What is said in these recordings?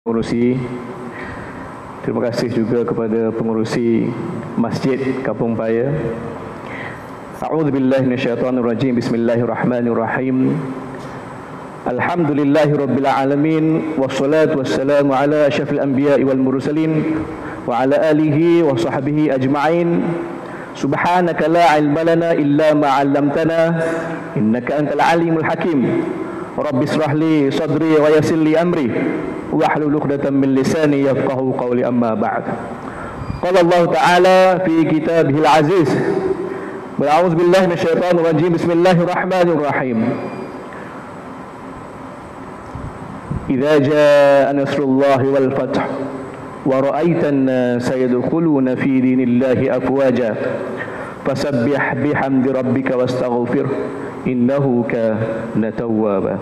pengurusi Terima kasih juga kepada pengurusi Masjid Kampung Paya. A'udzu billahi minasyaitonir rajim. Bismillahirrahmanirrahim. Alhamdulillahi rabbil alamin wassalatu wassalamu ala asyrafil anbiya'i wal mursalin wa ala alihi wa sahbihi ajma'in. Subhanaka la ilma lana illa ma 'allamtana innaka antal alimul hakim. Israh li sadri wa yassir li amri واحلل عقدة من لساني يفقه قولي. أما بعد قال الله تعالى في كتابه العزيز والأعوذ بالله من الشيطان الرجيم. بسم الله الرحمن الرحيم. إذا جاء نصر الله والفتح ورأيت الناس يدخلون في دين الله أفواجا فسبح بحمد ربك واستغفره. innahu kana tawwaba.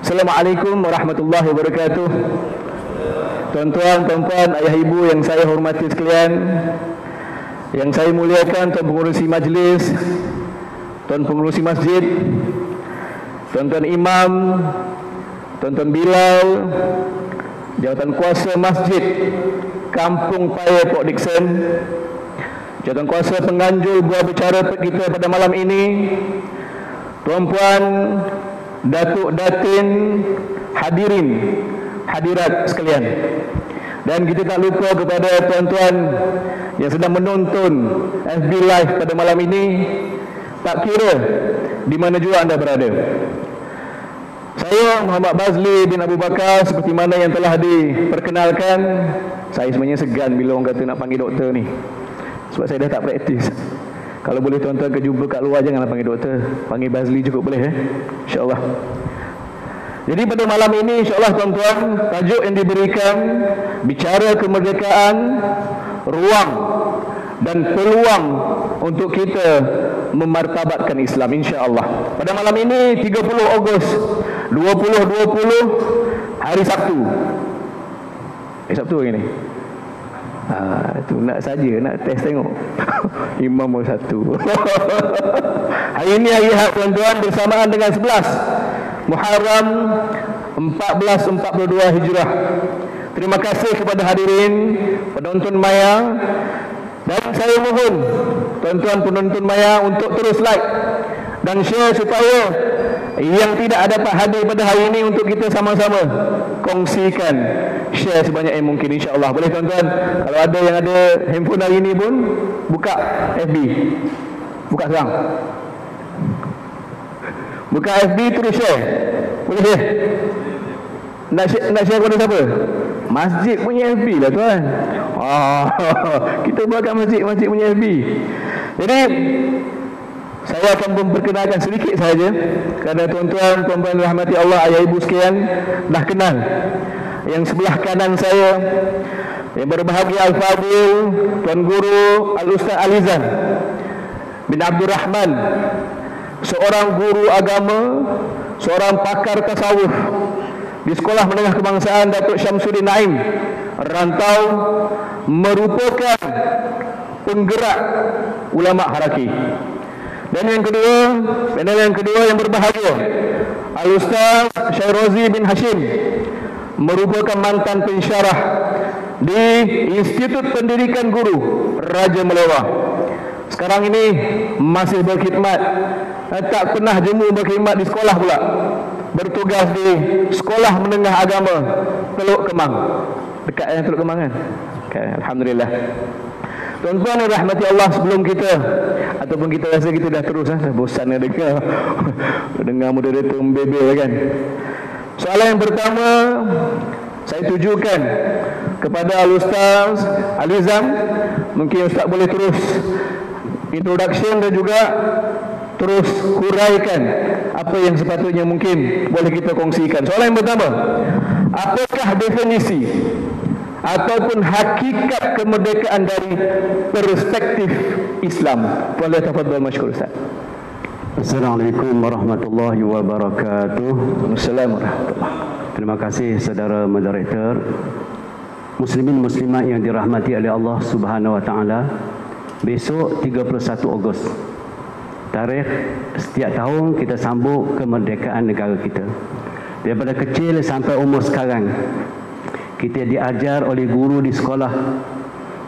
Assalamualaikum warahmatullahi wabarakatuh. Tuan-tuan, puan-puan, ayah ibu yang saya hormati sekalian Yang saya muliakan Tuan Pengurusi Majlis Tuan Pengurusi Masjid Tuan-tuan Imam Tuan-tuan Bilal Jawatan Kuasa Masjid Kampung Paya Port Dixon Jawatan Kuasa Penganjur buah Bicara kita pada malam ini Tuan-puan Datuk Datin hadirin hadirat sekalian. Dan kita tak lupa kepada tuan-tuan yang sedang menonton FB Live pada malam ini tak kira di mana juga anda berada. Saya Muhammad Bazli bin Abu Bakar seperti mana yang telah diperkenalkan saya sebenarnya segan bila orang kata nak panggil doktor ni. Sebab saya dah tak praktis kalau boleh tuan-tuan kejumpa kat luar janganlah panggil doktor. Panggil Bazli cukup boleh eh. Insya-Allah. Jadi pada malam ini insya-Allah tuan-tuan tajuk yang diberikan bicara kemerdekaan ruang dan peluang untuk kita memartabatkan Islam insya-Allah. Pada malam ini 30 Ogos 2020 hari Sabtu. Eh Sabtu hari ni. Ha, tu nak saja nak test tengok. Imam pun satu. hari ini hari Ahad tuan-tuan bersamaan dengan 11 Muharram 1442 Hijrah. Terima kasih kepada hadirin penonton maya dan saya mohon tuan-tuan penonton maya untuk terus like dan share supaya yang tidak dapat hadir pada hari ini untuk kita sama-sama kongsikan share sebanyak yang mungkin insya-Allah. Boleh tuan-tuan kalau ada yang ada handphone hari ini pun buka FB. Buka sekarang. Buka FB terus share. Boleh share? Nak share, nak share kepada siapa? Masjid punya FB lah tuan. Oh, kita buat kat masjid, masjid punya FB. Jadi saya akan memperkenalkan sedikit saja kerana tuan-tuan, tuan-tuan rahmati Allah, ayah ibu sekalian dah kenal. Yang sebelah kanan saya yang berbahagia Al-Fadil, Tuan Guru Al-Ustaz Alizan bin Abdul Rahman seorang guru agama, seorang pakar tasawuf di Sekolah Menengah Kebangsaan Datuk Syamsuddin Naim rantau merupakan penggerak ulama haraki dan yang kedua, panel yang kedua yang berbahagia, Al-Ustaz Syairozi bin Hashim merupakan mantan pensyarah di Institut Pendidikan Guru Raja Melawah. Sekarang ini masih berkhidmat, eh, tak pernah jemu berkhidmat di sekolah pula. Bertugas di Sekolah Menengah Agama Teluk Kemang. Dekat yang Teluk Kemang kan? Okay, Alhamdulillah. Tuan-tuan yang rahmati Allah sebelum kita Ataupun kita rasa kita dah terus? Bosan dah dengar Dengar moderator membebel kan Soalan yang pertama Saya tujukan Kepada Al-Ustaz Alizam Mungkin Ustaz boleh terus Introduction dan juga Terus huraikan Apa yang sepatutnya mungkin Boleh kita kongsikan Soalan yang pertama Apakah definisi ataupun hakikat kemerdekaan dari perspektif Islam. Puan Lihat Tafadhal Masykur Ustaz. Assalamualaikum warahmatullahi wabarakatuh. Assalamualaikum Terima kasih saudara moderator. Muslimin muslimat yang dirahmati oleh Allah Subhanahu wa taala. Besok 31 Ogos. Tarikh setiap tahun kita sambut kemerdekaan negara kita. Daripada kecil sampai umur sekarang Kita diajar oleh guru di sekolah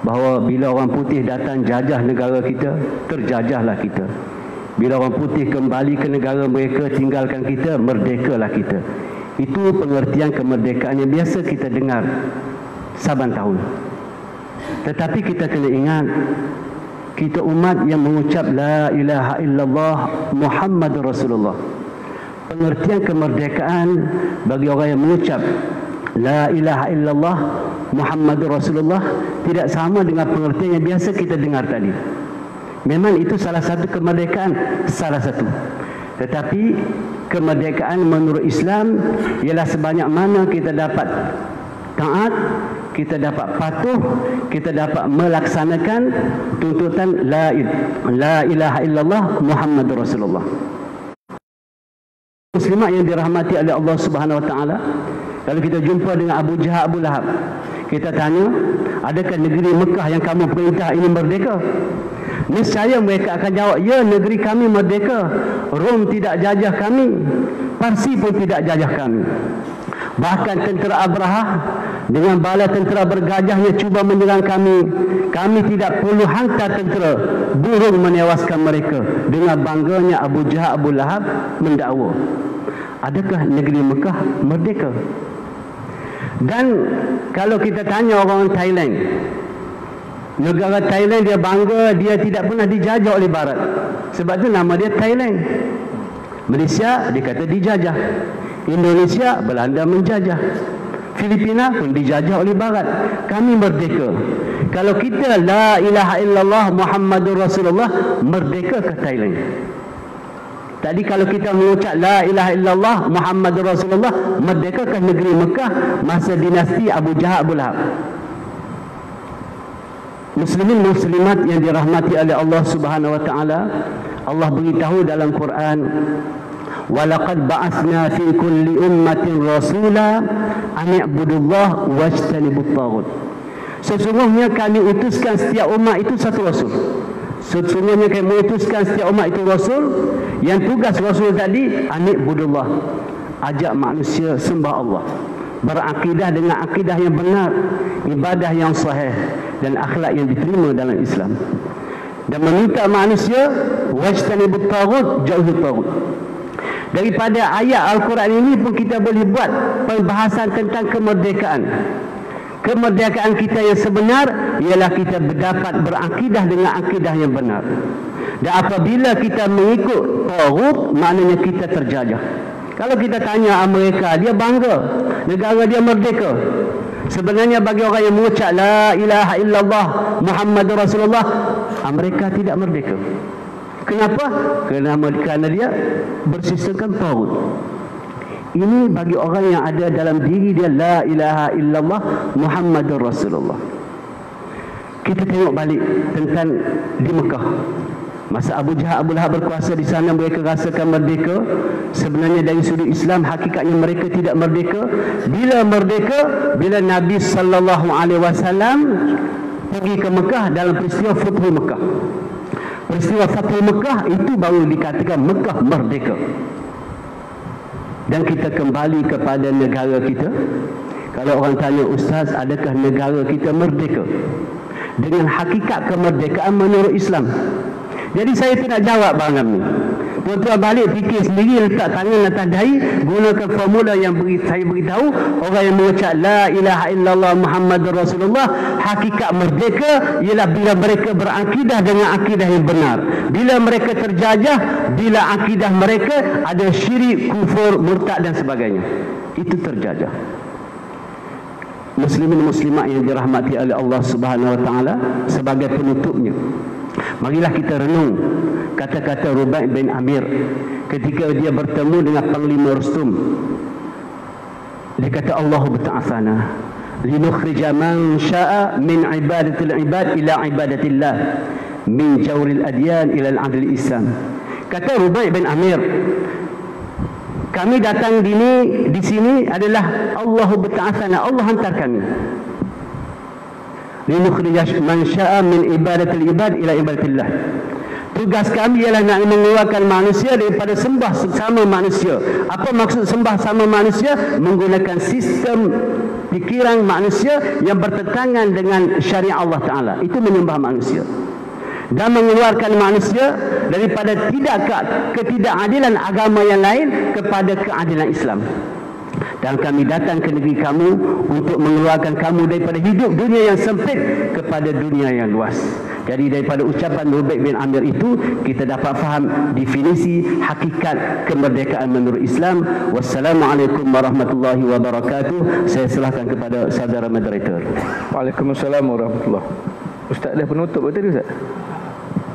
bahawa bila orang putih datang jajah negara kita, terjajahlah kita. Bila orang putih kembali ke negara mereka, tinggalkan kita, merdekalah kita. Itu pengertian kemerdekaan yang biasa kita dengar saban tahun. Tetapi kita kena ingat, kita umat yang mengucap La ilaha illallah Muhammad Rasulullah. Pengertian kemerdekaan bagi orang yang mengucap La ilaha illallah Muhammadur Rasulullah tidak sama dengan pengertian yang biasa kita dengar tadi. Memang itu salah satu kemerdekaan, salah satu. Tetapi kemerdekaan menurut Islam ialah sebanyak mana kita dapat taat, kita dapat patuh, kita dapat melaksanakan tuntutan la, la ilaha illallah Muhammadur Rasulullah. Muslimat yang dirahmati oleh Allah Subhanahu Wa Taala, kalau kita jumpa dengan Abu Jahal Abu Lahab, kita tanya, adakah negeri Mekah yang kamu perintah ini merdeka? Nescaya mereka akan jawab, ya negeri kami merdeka. Rom tidak jajah kami. Parsi pun tidak jajah kami. Bahkan tentera Abraha dengan bala tentera bergajahnya cuba menyerang kami. Kami tidak perlu hantar tentera burung menewaskan mereka. Dengan bangganya Abu Jahal Abu Lahab mendakwa. Adakah negeri Mekah merdeka? Dan kalau kita tanya orang Thailand, negara Thailand dia bangga dia tidak pernah dijajah oleh barat. Sebab tu nama dia Thailand. Malaysia dia kata dijajah. Indonesia Belanda menjajah. Filipina pun dijajah oleh barat. Kami merdeka. Kalau kita la ilaha illallah Muhammadur Rasulullah merdeka ke Thailand. Tadi kalau kita mengucap la ilaha illallah Muhammadur Rasulullah merdeka ke negeri Mekah masa dinasti Abu Jahal Abu Lahab. Muslimin muslimat yang dirahmati oleh Allah Subhanahu wa taala, Allah beritahu dalam Quran Walaqad ba'athna fi kulli ummatin rasula an ya'budullah wajtanibut taghut. Sesungguhnya kami utuskan setiap umat itu satu rasul. Sesungguhnya kami mengutuskan setiap umat itu Rasul. Yang tugas Rasul tadi Anik budullah. Ajak manusia sembah Allah. Berakidah dengan akidah yang benar Ibadah yang sahih Dan akhlak yang diterima dalam Islam. Dan meminta manusia Wajtani buttagut Jauhi tagut Daripada ayat Al-Quran ini pun kita boleh buat Pembahasan tentang kemerdekaan kemerdekaan kita yang sebenar ialah kita berdapat berakidah dengan akidah yang benar. Dan apabila kita mengikut Tawud, maknanya kita terjajah. Kalau kita tanya Amerika, dia bangga. Negara dia merdeka. Sebenarnya bagi orang yang mengucap La ilaha illallah Muhammad Rasulullah, Amerika tidak merdeka. Kenapa? Kerana dia bersistemkan Tawud. Ini bagi orang yang ada dalam diri dia La ilaha illallah Muhammadur Rasulullah. Kita tengok balik tentang di Mekah. Masa Abu Jahal Abu Lahab berkuasa di sana mereka rasakan merdeka. Sebenarnya dari sudut Islam hakikatnya mereka tidak merdeka. Bila merdeka? Bila Nabi Sallallahu Alaihi Wasallam pergi ke Mekah dalam peristiwa Futuh Mekah. Peristiwa Futuh Mekah itu baru dikatakan Mekah merdeka dan kita kembali kepada negara kita. Kalau orang tanya ustaz adakah negara kita merdeka? Dengan hakikat kemerdekaan menurut Islam jadi saya tidak jawab barang ni Tuan-tuan balik fikir sendiri letak tangan atas dahi gunakan formula yang beri, saya beritahu. Orang yang mengucap la ilaha illallah Muhammad Rasulullah hakikat merdeka ialah bila mereka berakidah dengan akidah yang benar. Bila mereka terjajah bila akidah mereka ada syirik kufur murtad dan sebagainya. Itu terjajah. Muslimin muslimat yang dirahmati oleh Allah Subhanahu wa taala sebagai penutupnya Marilah kita renung kata-kata Rubai bin Amir ketika dia bertemu dengan Panglima Rustum. Dia kata Allah berta'afana linukhrija man sya'a min ibadatil ibad ila ibadatillah min jawril adyan ila al-adl islam. Kata Rubai bin Amir kami datang di sini di sini adalah Allah berta'afana Allah hantar kami linukhrij man syaa min ibadatil ibad ila ibadatillah tugas kami ialah nak mengeluarkan manusia daripada sembah sama manusia apa maksud sembah sama manusia menggunakan sistem Pikiran manusia yang bertentangan dengan syariat Allah Ta'ala. Itu menyembah manusia. Dan mengeluarkan manusia daripada tidak ketidakadilan agama yang lain kepada keadilan Islam. Dan kami datang ke negeri kamu untuk mengeluarkan kamu daripada hidup dunia yang sempit kepada dunia yang luas. Jadi daripada ucapan Nubaik bin Amir itu kita dapat faham definisi hakikat kemerdekaan menurut Islam. Wassalamualaikum warahmatullahi wabarakatuh. Saya serahkan kepada saudara moderator. Waalaikumsalam warahmatullahi Ustaz dah penutup tadi Ustaz?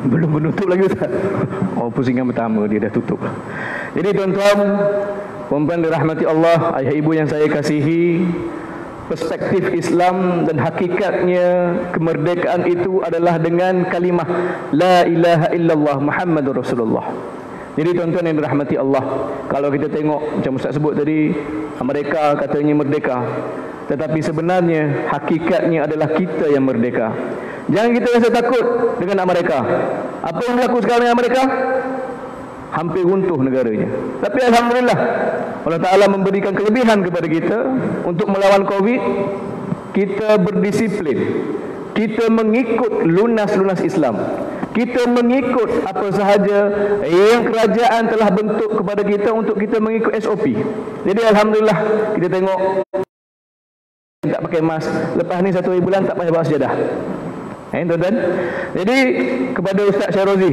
Belum penutup lagi Ustaz. Oh pusingan pertama dia dah tutup. Jadi tuan-tuan, puan-puan dirahmati Allah, ayah ibu yang saya kasihi, perspektif Islam dan hakikatnya kemerdekaan itu adalah dengan kalimah la ilaha illallah Muhammadur Rasulullah. Jadi tuan-tuan yang dirahmati Allah, kalau kita tengok macam Ustaz sebut tadi, mereka katanya merdeka. Tetapi sebenarnya hakikatnya adalah kita yang merdeka. Jangan kita rasa takut dengan mereka. Apa yang berlaku sekarang dengan mereka? Hampir runtuh negaranya. Tapi Alhamdulillah Allah Ta'ala memberikan kelebihan kepada kita untuk melawan COVID. Kita berdisiplin. Kita mengikut lunas-lunas Islam. Kita mengikut apa sahaja yang kerajaan telah bentuk kepada kita untuk kita mengikut SOP. Jadi Alhamdulillah kita tengok tak pakai mask. Lepas ni satu bulan tak payah bawa sejadah. Eh, tuan-tuan. Jadi kepada Ustaz Syairozi.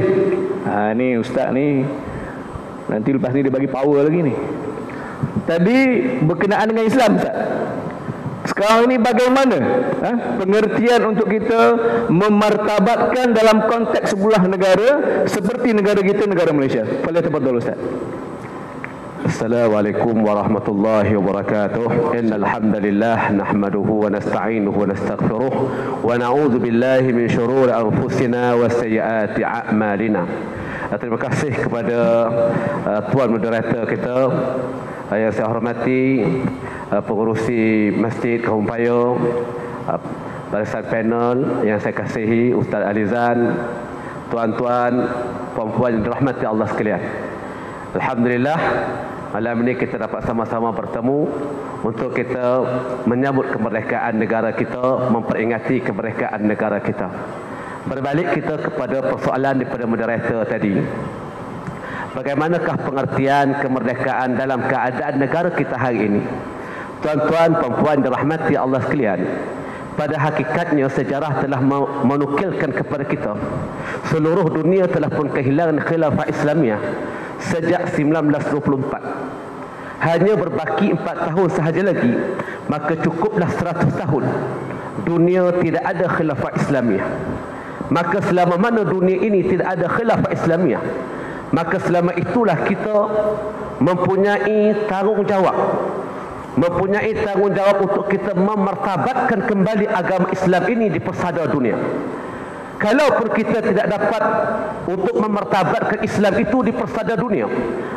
Ha ni ustaz ni nanti lepas ni dia bagi power lagi ni. Tadi berkenaan dengan Islam Ustaz. Sekarang ini bagaimana ha? pengertian untuk kita memartabatkan dalam konteks sebuah negara seperti negara kita negara Malaysia. Fala tafadhal Ustaz. السلام عليكم ورحمة الله وبركاته إن الحمد لله نحمده ونستعينه ونستغفره ونعوذ بالله من شرور أنفسنا وسيئات أعمالنا Terima kasih kepada uh, Tuan Moderator kita uh, Yang saya hormati uh, Pengurusi Masjid Kampaya uh, Barisan panel yang saya kasihi Ustaz Alizan Tuan-tuan, puan-puan yang dirahmati Allah sekalian Alhamdulillah Malam ini kita dapat sama-sama bertemu untuk kita menyambut kemerdekaan negara kita, memperingati kemerdekaan negara kita. Berbalik kita kepada persoalan daripada moderator tadi. Bagaimanakah pengertian kemerdekaan dalam keadaan negara kita hari ini? Tuan-tuan, perempuan dirahmati Allah sekalian. Pada hakikatnya sejarah telah menukilkan kepada kita. Seluruh dunia telah pun kehilangan khilafah Islamiah sejak 1924 hanya berbaki 4 tahun sahaja lagi maka cukuplah 100 tahun dunia tidak ada khilafah Islamiah maka selama mana dunia ini tidak ada khilafah Islamiah maka selama itulah kita mempunyai tanggungjawab. Mempunyai tanggungjawab untuk kita memertabatkan kembali agama Islam ini di persada dunia Kalaupun kita tidak dapat untuk memertabatkan Islam itu di persada dunia,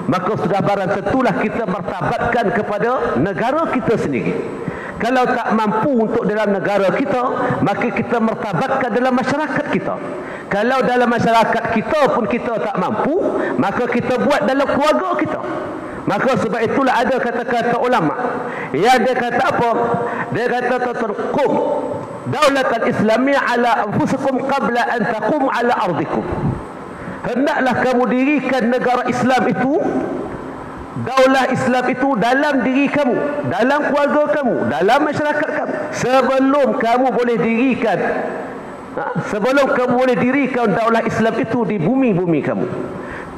maka sudah barang tentulah kita mertabatkan kepada negara kita sendiri. Kalau tak mampu untuk dalam negara kita, maka kita mertabatkan dalam masyarakat kita. Kalau dalam masyarakat kita pun kita tak mampu, maka kita buat dalam keluarga kita. Maka sebab itulah ada kata-kata ulama. Ya dia kata apa? Dia kata tatarqum daulatan islamiyah ala anfusikum qabla an taqum ala ardikum. Hendaklah kamu dirikan negara Islam itu daulah Islam itu dalam diri kamu dalam keluarga kamu dalam masyarakat kamu. Sebelum kamu boleh dirikan ha? sebelum kamu boleh dirikan daulah Islam itu di bumi-bumi kamu.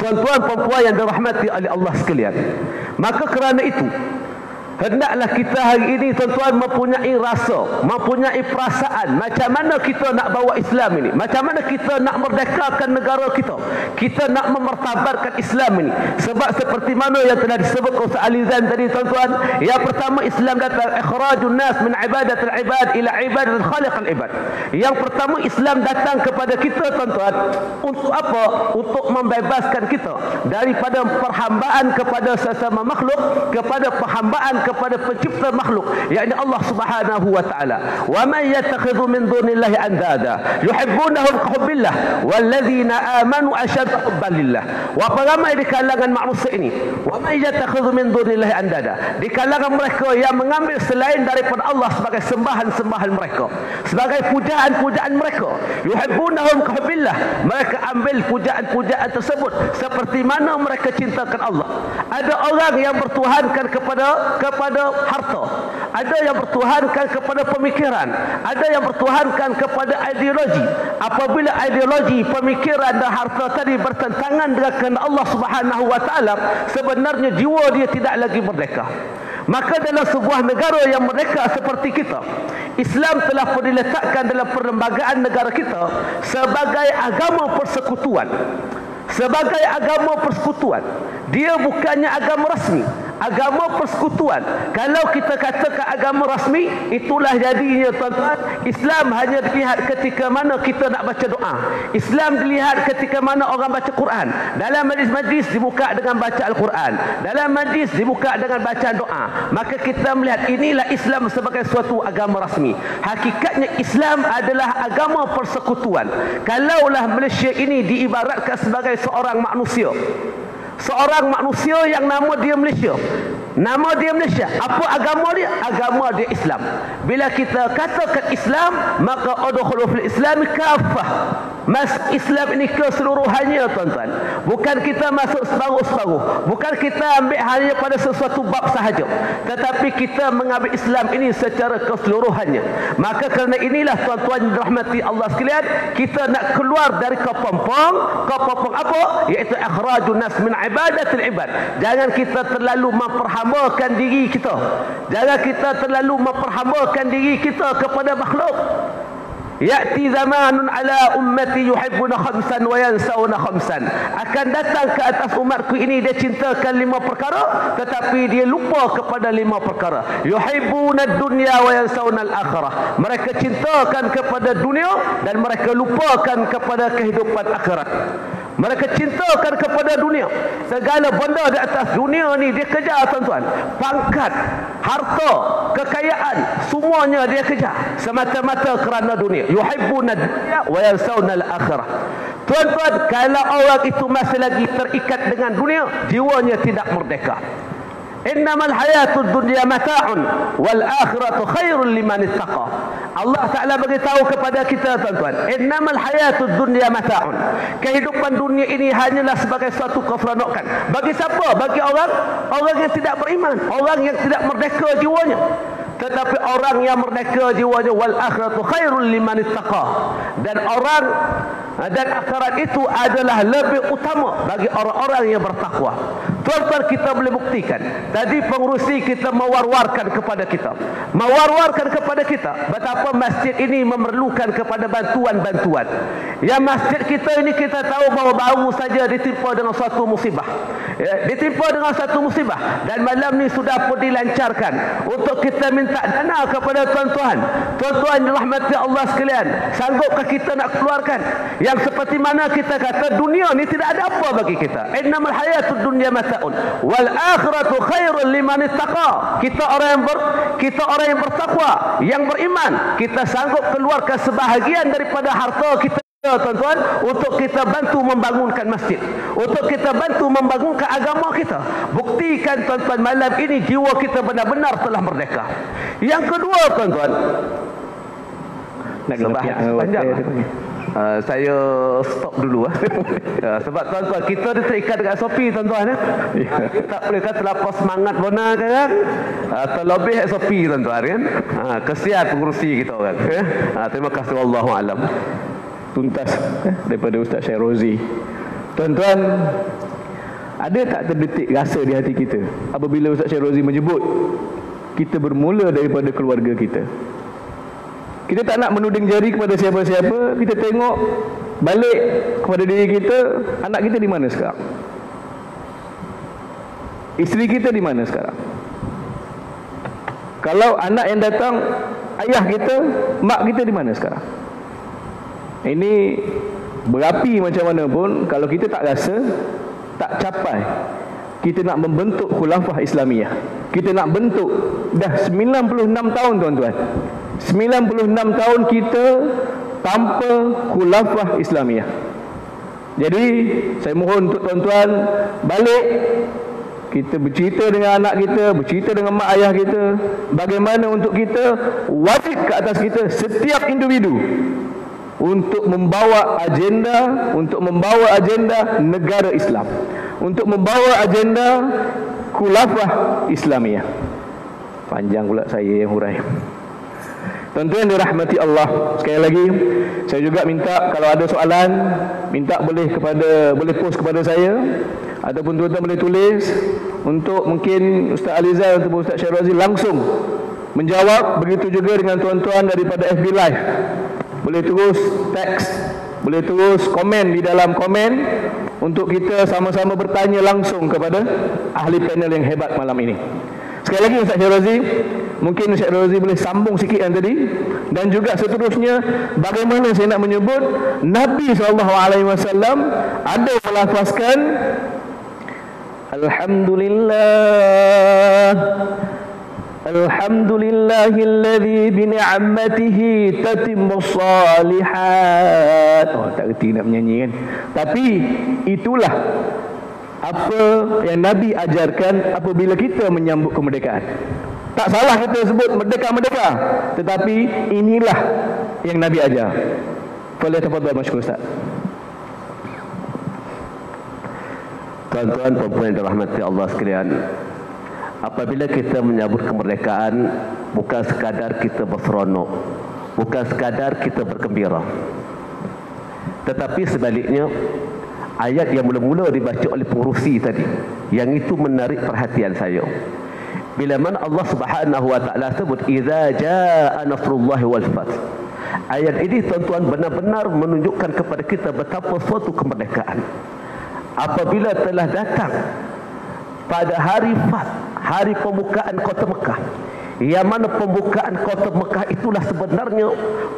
Tuan-tuan perempuan yang dirahmati oleh Allah sekalian. Maka kerana itu Hendaklah kita hari ini tuan-tuan mempunyai rasa, mempunyai perasaan macam mana kita nak bawa Islam ini, macam mana kita nak merdekakan negara kita. Kita nak memertabatkan Islam ini. Sebab seperti mana yang telah disebut oleh Alizan tadi tuan-tuan, yang pertama Islam datang ikhrajun nas min ibadatil ibad ila ibadatil khaliqal ibad. Yang pertama Islam datang kepada kita tuan-tuan untuk apa? Untuk membebaskan kita daripada perhambaan kepada sesama makhluk kepada perhambaan kepada pencipta makhluk yakni Allah Subhanahu wa taala. Wa man yattakhidhu min dunillahi andada yuhibbunahum ka hubbillah walladzina amanu ashaddu hubban lillah. Wa ramai di kalangan manusia ini? Wa man yattakhidhu min dunillahi andada. Di kalangan mereka yang mengambil selain daripada Allah sebagai sembahan-sembahan mereka sebagai pujaan-pujaan mereka yuhibbunahum ka hubbillah mereka ambil pujaan-pujaan tersebut seperti mana mereka cintakan Allah. Ada orang yang bertuhankan kepada kepada harta. Ada yang bertuhankan kepada pemikiran. Ada yang bertuhankan kepada ideologi. Apabila ideologi pemikiran dan harta tadi bertentangan dengan kehendak Allah Subhanahu wa taala sebenarnya jiwa dia tidak lagi merdeka. Maka dalam sebuah negara yang merdeka seperti kita Islam telah pun diletakkan dalam perlembagaan negara kita sebagai agama persekutuan. Sebagai agama persekutuan dia bukannya agama rasmi agama persekutuan. Kalau kita katakan agama rasmi itulah jadinya tuan-tuan. Islam hanya dilihat ketika mana kita nak baca doa. Islam dilihat ketika mana orang baca Quran. Dalam majlis-majlis dibuka dengan baca Al-Quran. Dalam majlis dibuka dengan baca doa. Maka kita melihat inilah Islam sebagai suatu agama rasmi. Hakikatnya Islam adalah agama persekutuan. Kalaulah Malaysia ini diibaratkan sebagai seorang manusia seorang manusia yang nama dia Malaysia nama dia Malaysia. Apa agama dia? Agama dia Islam. Bila kita katakan Islam maka udkhulu fil Islam kafah masuk Islam ini keseluruhannya tuan-tuan. Bukan kita masuk separuh-separuh. Bukan kita ambil hanya pada sesuatu bab sahaja. Tetapi kita mengambil Islam ini secara keseluruhannya. Maka kerana inilah tuan-tuan rahmati Allah sekalian kita nak keluar dari kepompong. Kepompong apa? Iaitu akhrajun nas min ibadatil ibad. Jangan kita terlalu memperhambakan diri kita jangan kita terlalu memperhambakan diri kita kepada makhluk Ya'ti zamanun ala ummati yuhibbuna khamsan wa yansawna khamsan. Akan datang ke atas umatku ini dia cintakan lima perkara tetapi dia lupa kepada lima perkara. Yuhibbuna dunya wa yansawna al-akhirah. Mereka cintakan kepada dunia dan mereka lupakan kepada kehidupan akhirat. Mereka cintakan kepada dunia. Segala benda di atas dunia ni dia kejar tuan-tuan. Pangkat, harta, kekayaan, semuanya dia kejar. Semata-mata kerana dunia. Yuhibbuna dunia wa yansawna al-akhirah. Tuan-tuan, kalau orang itu masih lagi terikat dengan dunia, jiwanya tidak merdeka. Innamal hayatud dunya mata'un wal akhiratu khairul liman ittaqa. Allah Taala beritahu kepada kita tuan-tuan, innamal hayatud dunya mata'un. Kehidupan dunia ini hanyalah sebagai suatu keseronokan. Bagi siapa? Bagi orang orang yang tidak beriman, orang yang tidak merdeka jiwanya. Tetapi orang yang merdeka jiwanya wal akhiratu khairul liman ittaqa. Dan orang dan akhirat itu adalah lebih utama bagi orang-orang yang bertakwa. Tuan-tuan kita boleh buktikan. Tadi pengurusi kita mewar-warkan kepada kita. Mewar-warkan kepada kita. Betapa masjid ini memerlukan kepada bantuan-bantuan. Yang masjid kita ini kita tahu bahawa baru saja ditimpa dengan suatu musibah. Ya, ditimpa dengan satu musibah. Dan malam ni sudah pun dilancarkan. Untuk kita minta dana kepada tuan-tuan. Tuan-tuan rahmati Allah sekalian. Sanggupkah kita nak keluarkan? Yang seperti mana kita kata dunia ni tidak ada apa bagi kita. Innamal hayatud dunya mata mataun wal akhiratu khairul liman ittaqa kita orang yang ber, kita orang yang bertakwa yang beriman kita sanggup keluarkan sebahagian daripada harta kita tuan-tuan untuk kita bantu membangunkan masjid. Untuk kita bantu membangunkan agama kita. Buktikan tuan-tuan malam ini jiwa kita benar-benar telah merdeka. Yang kedua tuan-tuan nak bahas panjang Uh, saya stop dulu ah. uh, sebab tuan-tuan kita dah terikat dengan Shopee tuan-tuan eh. Tak boleh kata lapar semangat bona kan. Uh, terlebih Shopee tuan-tuan kan. Uh, kesian pengurusi kita orang. Eh. Uh, terima kasih Allahu alam. Tuntas eh, daripada Ustaz Syairozi. Tuan-tuan ada tak terdetik rasa di hati kita apabila Ustaz Syairozi menyebut kita bermula daripada keluarga kita. Kita tak nak menuding jari kepada siapa-siapa. Kita tengok balik kepada diri kita. Anak kita di mana sekarang? Isteri kita di mana sekarang? Kalau anak yang datang, ayah kita, mak kita di mana sekarang? Ini berapi macam mana pun, kalau kita tak rasa, tak capai kita nak membentuk khulafah Islamiyah. Kita nak bentuk dah 96 tahun tuan-tuan. 96 tahun kita tanpa khulafah Islamiyah. Jadi saya mohon untuk tuan-tuan balik kita bercerita dengan anak kita, bercerita dengan mak ayah kita, bagaimana untuk kita wajib ke atas kita setiap individu untuk membawa agenda untuk membawa agenda negara Islam untuk membawa agenda khulafah Islamiyah panjang pula saya yang hurai Tuan-tuan dirahmati Allah. Sekali lagi Saya juga minta Kalau ada soalan Minta boleh kepada Boleh post kepada saya. Ataupun tuan-tuan boleh tulis Untuk mungkin Ustaz Alizal Ataupun Ustaz Syarazi Langsung Menjawab. Begitu juga dengan tuan-tuan Daripada FB Live. Boleh terus teks boleh terus komen di dalam komen untuk kita sama-sama bertanya langsung kepada ahli panel yang hebat malam ini. Sekali lagi Ustaz Syarazi mungkin Syekh Razi boleh sambung sikit yang tadi dan juga seterusnya bagaimana saya nak menyebut Nabi SAW ada melafazkan Alhamdulillah Alhamdulillahilladzi bi ni'matihi tatimmu salihat. Oh, tak reti nak menyanyi kan. Tapi itulah apa yang Nabi ajarkan apabila kita menyambut kemerdekaan tak salah kita sebut merdeka-merdeka. Tetapi inilah yang Nabi ajar. Boleh tafadhal masyukur Ustaz. Tuan-tuan, puan-puan yang dirahmati Allah sekalian, apabila kita menyambut kemerdekaan bukan sekadar kita berseronok bukan sekadar kita bergembira. Tetapi sebaliknya ayat yang mula-mula dibaca oleh pengurusi tadi yang itu menarik perhatian saya bila mana Allah Subhanahu wa taala sebut idza jaa nasrullahi wal fath ayat ini tuan-tuan benar-benar menunjukkan kepada kita betapa suatu kemerdekaan apabila telah datang pada hari Fat, hari pembukaan kota Mekah. Yang mana pembukaan kota Mekah itulah sebenarnya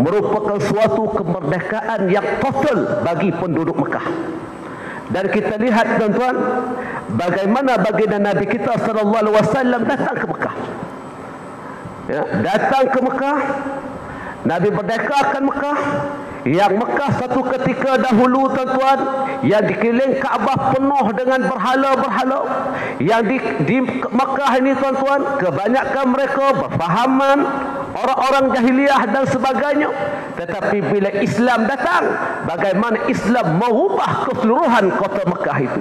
merupakan suatu kemerdekaan yang total bagi penduduk Mekah. Dan kita lihat tuan-tuan bagaimana baginda Nabi kita sallallahu alaihi wasallam datang ke Mekah. Ya, datang ke Mekah Nabi merdekakan Mekah yang Mekah satu ketika dahulu tuan-tuan yang dikeliling Kaabah penuh dengan berhala-berhala yang di, di Mekah ini tuan-tuan kebanyakan mereka berfahaman orang-orang jahiliah dan sebagainya. Tetapi bila Islam datang bagaimana Islam mengubah keseluruhan kota Mekah itu?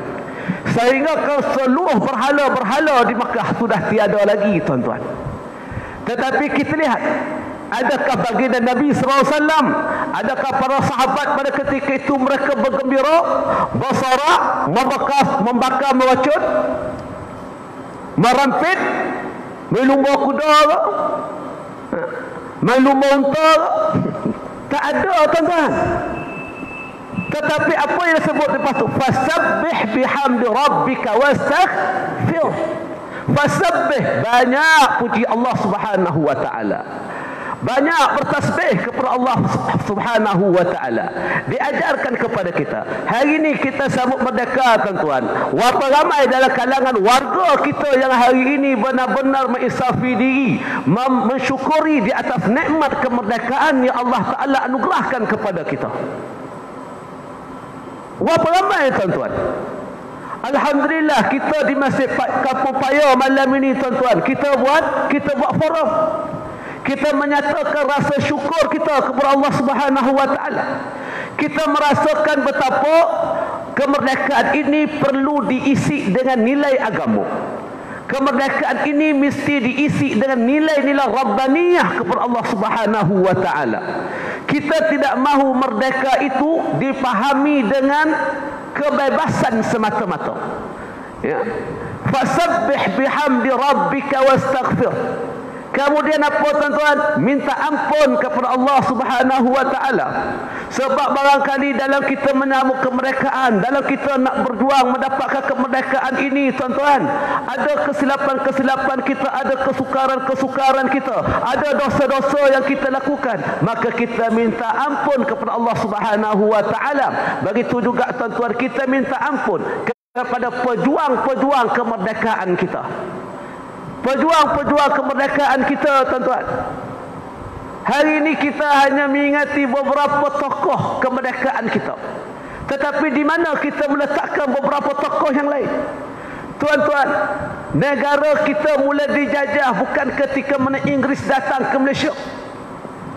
Sehingga seluruh berhala-berhala di Mekah sudah tiada lagi tuan-tuan. Tetapi kita lihat Adakah baginda Nabi SAW Adakah para sahabat pada ketika itu mereka bergembira Bersorak Membekas Membakar Mewacut Merampit Melumba kuda Melumba unta Tak ada tuan-tuan. Tetapi apa yang disebut lepas itu fasabbih bihamdi rabbika wastaghfir. Fasabbih banyak puji Allah Subhanahu wa taala banyak bertasbih kepada Allah Subhanahu wa taala. Diajarkan kepada kita. Hari ini kita sambut merdeka tuan-tuan berapa ramai dalam kalangan warga kita yang hari ini benar-benar mengisafi diri mensyukuri di atas nikmat kemerdekaan yang Allah taala anugerahkan kepada kita. Berapa ramai tuan-tuan? Alhamdulillah kita di Masjid Kampung malam ini tuan-tuan. Kita buat kita buat forum kita menyatakan rasa syukur kita kepada Allah Subhanahu wa taala. Kita merasakan betapa kemerdekaan ini perlu diisi dengan nilai agama. Kemerdekaan ini mesti diisi dengan nilai-nilai rabbaniyah kepada Allah Subhanahu wa taala. Kita tidak mahu merdeka itu dipahami dengan kebebasan semata-mata. Ya. Fasabbih bihamdi rabbika wastaghfir Kemudian apa tuan-tuan? Minta ampun kepada Allah Subhanahu wa taala. Sebab barangkali dalam kita menyambut kemerdekaan, dalam kita nak berjuang mendapatkan kemerdekaan ini tuan-tuan, ada kesilapan-kesilapan kita, ada kesukaran-kesukaran kita, ada dosa-dosa yang kita lakukan, maka kita minta ampun kepada Allah Subhanahu wa taala. Begitu juga tuan-tuan kita minta ampun kepada pejuang-pejuang kemerdekaan kita. Pejuang-pejuang kemerdekaan kita, tuan-tuan. Hari ini kita hanya mengingati beberapa tokoh kemerdekaan kita. Tetapi di mana kita meletakkan beberapa tokoh yang lain? Tuan-tuan, negara kita mula dijajah bukan ketika mana Inggeris datang ke Malaysia.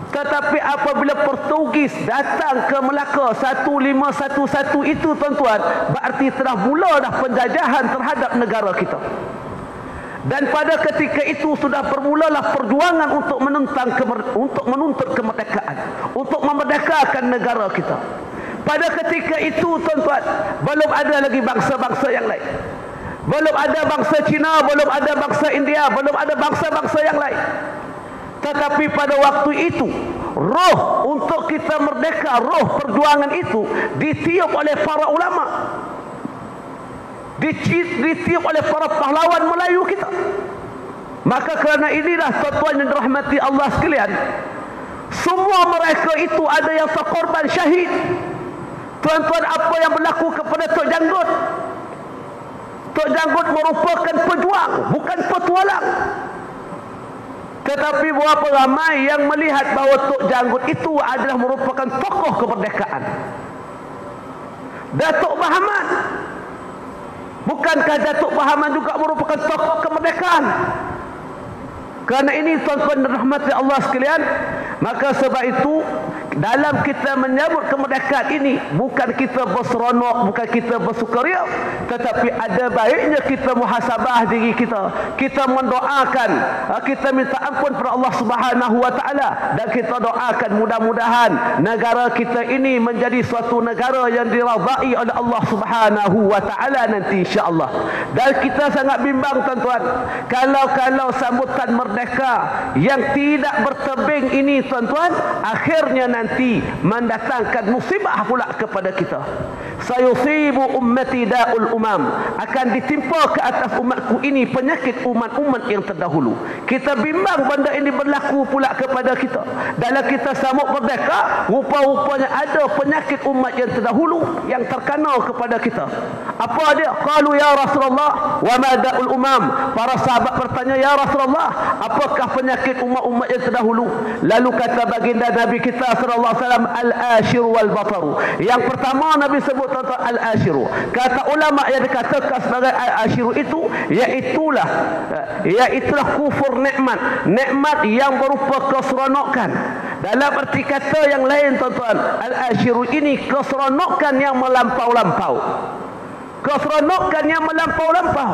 Tetapi apabila Portugis datang ke Melaka 1511 itu tuan-tuan berarti telah mula dah penjajahan terhadap negara kita. Dan pada ketika itu sudah bermulalah perjuangan untuk menentang untuk menuntut kemerdekaan, untuk memerdekakan negara kita. Pada ketika itu tuan-tuan belum ada lagi bangsa-bangsa yang lain. Belum ada bangsa Cina, belum ada bangsa India, belum ada bangsa-bangsa yang lain. Tetapi pada waktu itu Roh untuk kita merdeka Roh perjuangan itu Ditiup oleh para ulama Ditiup oleh para pahlawan Melayu kita Maka kerana inilah tuan-tuan yang dirahmati Allah sekalian Semua mereka itu ada yang terkorban syahid Tuan-tuan apa yang berlaku kepada Tok Janggut Tok Janggut merupakan pejuang Bukan petualang tetapi berapa ramai yang melihat bahawa Tok Janggut itu adalah merupakan tokoh kemerdekaan. Datuk Bahaman. Bukankah Datuk Bahaman juga merupakan tokoh kemerdekaan? Kerana ini tuan-tuan dan rahmati Allah sekalian, maka sebab itu dalam kita menyambut kemerdekaan ini bukan kita berseronok bukan kita bersukaria tetapi ada baiknya kita muhasabah diri kita. Kita mendoakan ha, kita minta ampun kepada Allah Subhanahu wa taala dan kita doakan mudah-mudahan negara kita ini menjadi suatu negara yang diridai oleh Allah Subhanahu wa taala nanti insya-Allah. Dan kita sangat bimbang tuan-tuan kalau-kalau sambutan merdeka yang tidak bertebing ini tuan-tuan akhirnya nanti nanti mendatangkan musibah pula kepada kita. Sayusibu ummati da'ul umam. Akan ditimpa ke atas umatku ini penyakit umat-umat yang terdahulu. Kita bimbang benda ini berlaku pula kepada kita. Dalam kita sambut merdeka rupa-rupanya ada penyakit umat yang terdahulu yang terkena kepada kita. Apa dia? Qalu ya rasulullah wa ma da'ul umam? Para sahabat bertanya ya rasulullah apakah penyakit umat-umat yang terdahulu? Lalu kata baginda nabi kita sallallahu alaihi wasallam al-ashir wal bataru yang pertama nabi sebut tuan al-ashiru. Kata ulama yang dikatakan sebagai al-ashiru itu iaitulah iaitulah kufur nikmat. Nikmat yang berupa keseronokan. Dalam arti kata yang lain tuan-tuan, al-ashiru ini keseronokan yang melampau-lampau. Keseronokan yang melampau-lampau.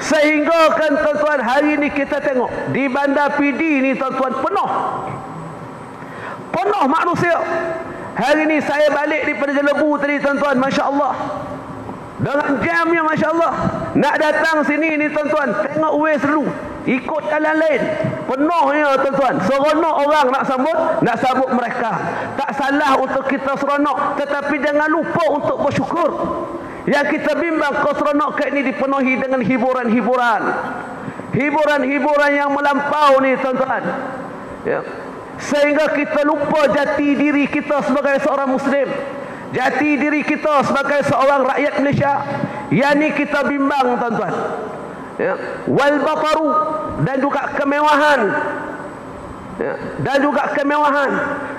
Sehingga kan tuan-tuan hari ini kita tengok di bandar PD ni tuan-tuan penuh. Penuh manusia. Hari ini saya balik daripada Jelebu tadi tuan-tuan, masya-Allah. Dengan jamnya masya-Allah. Nak datang sini ni tuan-tuan, tengok ways dulu. Ikut jalan lain. Penuhnya tuan-tuan. Seronok orang nak sambut, nak sambut mereka. Tak salah untuk kita seronok, tetapi jangan lupa untuk bersyukur. Yang kita bimbang keseronokan ini dipenuhi dengan hiburan-hiburan. Hiburan-hiburan yang melampau ni tuan-tuan. Ya sehingga kita lupa jati diri kita sebagai seorang muslim. Jati diri kita sebagai seorang rakyat Malaysia. Yang ni kita bimbang tuan-tuan. Ya. wal bataru dan juga kemewahan ya. dan juga kemewahan.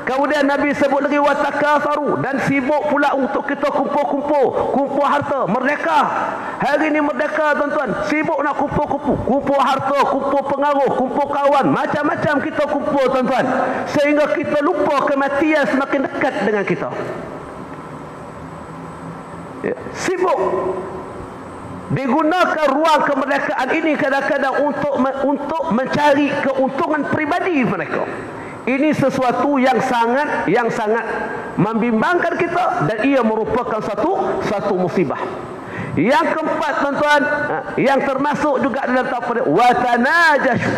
Kemudian Nabi sebut lagi watakafaru dan sibuk pula untuk kita kumpul-kumpul. Kumpul harta merdeka. Hari ini merdeka tuan-tuan. Sibuk nak kumpul-kumpul. Kumpul harta kumpul pengaruh kumpul kawan. Macam-macam kita kumpul tuan-tuan. Sehingga kita lupa kematian semakin dekat dengan kita. Ya. sibuk digunakan ruang kemerdekaan ini kadang-kadang untuk untuk mencari keuntungan pribadi mereka. Ini sesuatu yang sangat yang sangat membimbangkan kita dan ia merupakan satu satu musibah. Yang keempat tuan-tuan, ha, yang termasuk juga dalam taufan watanajashu.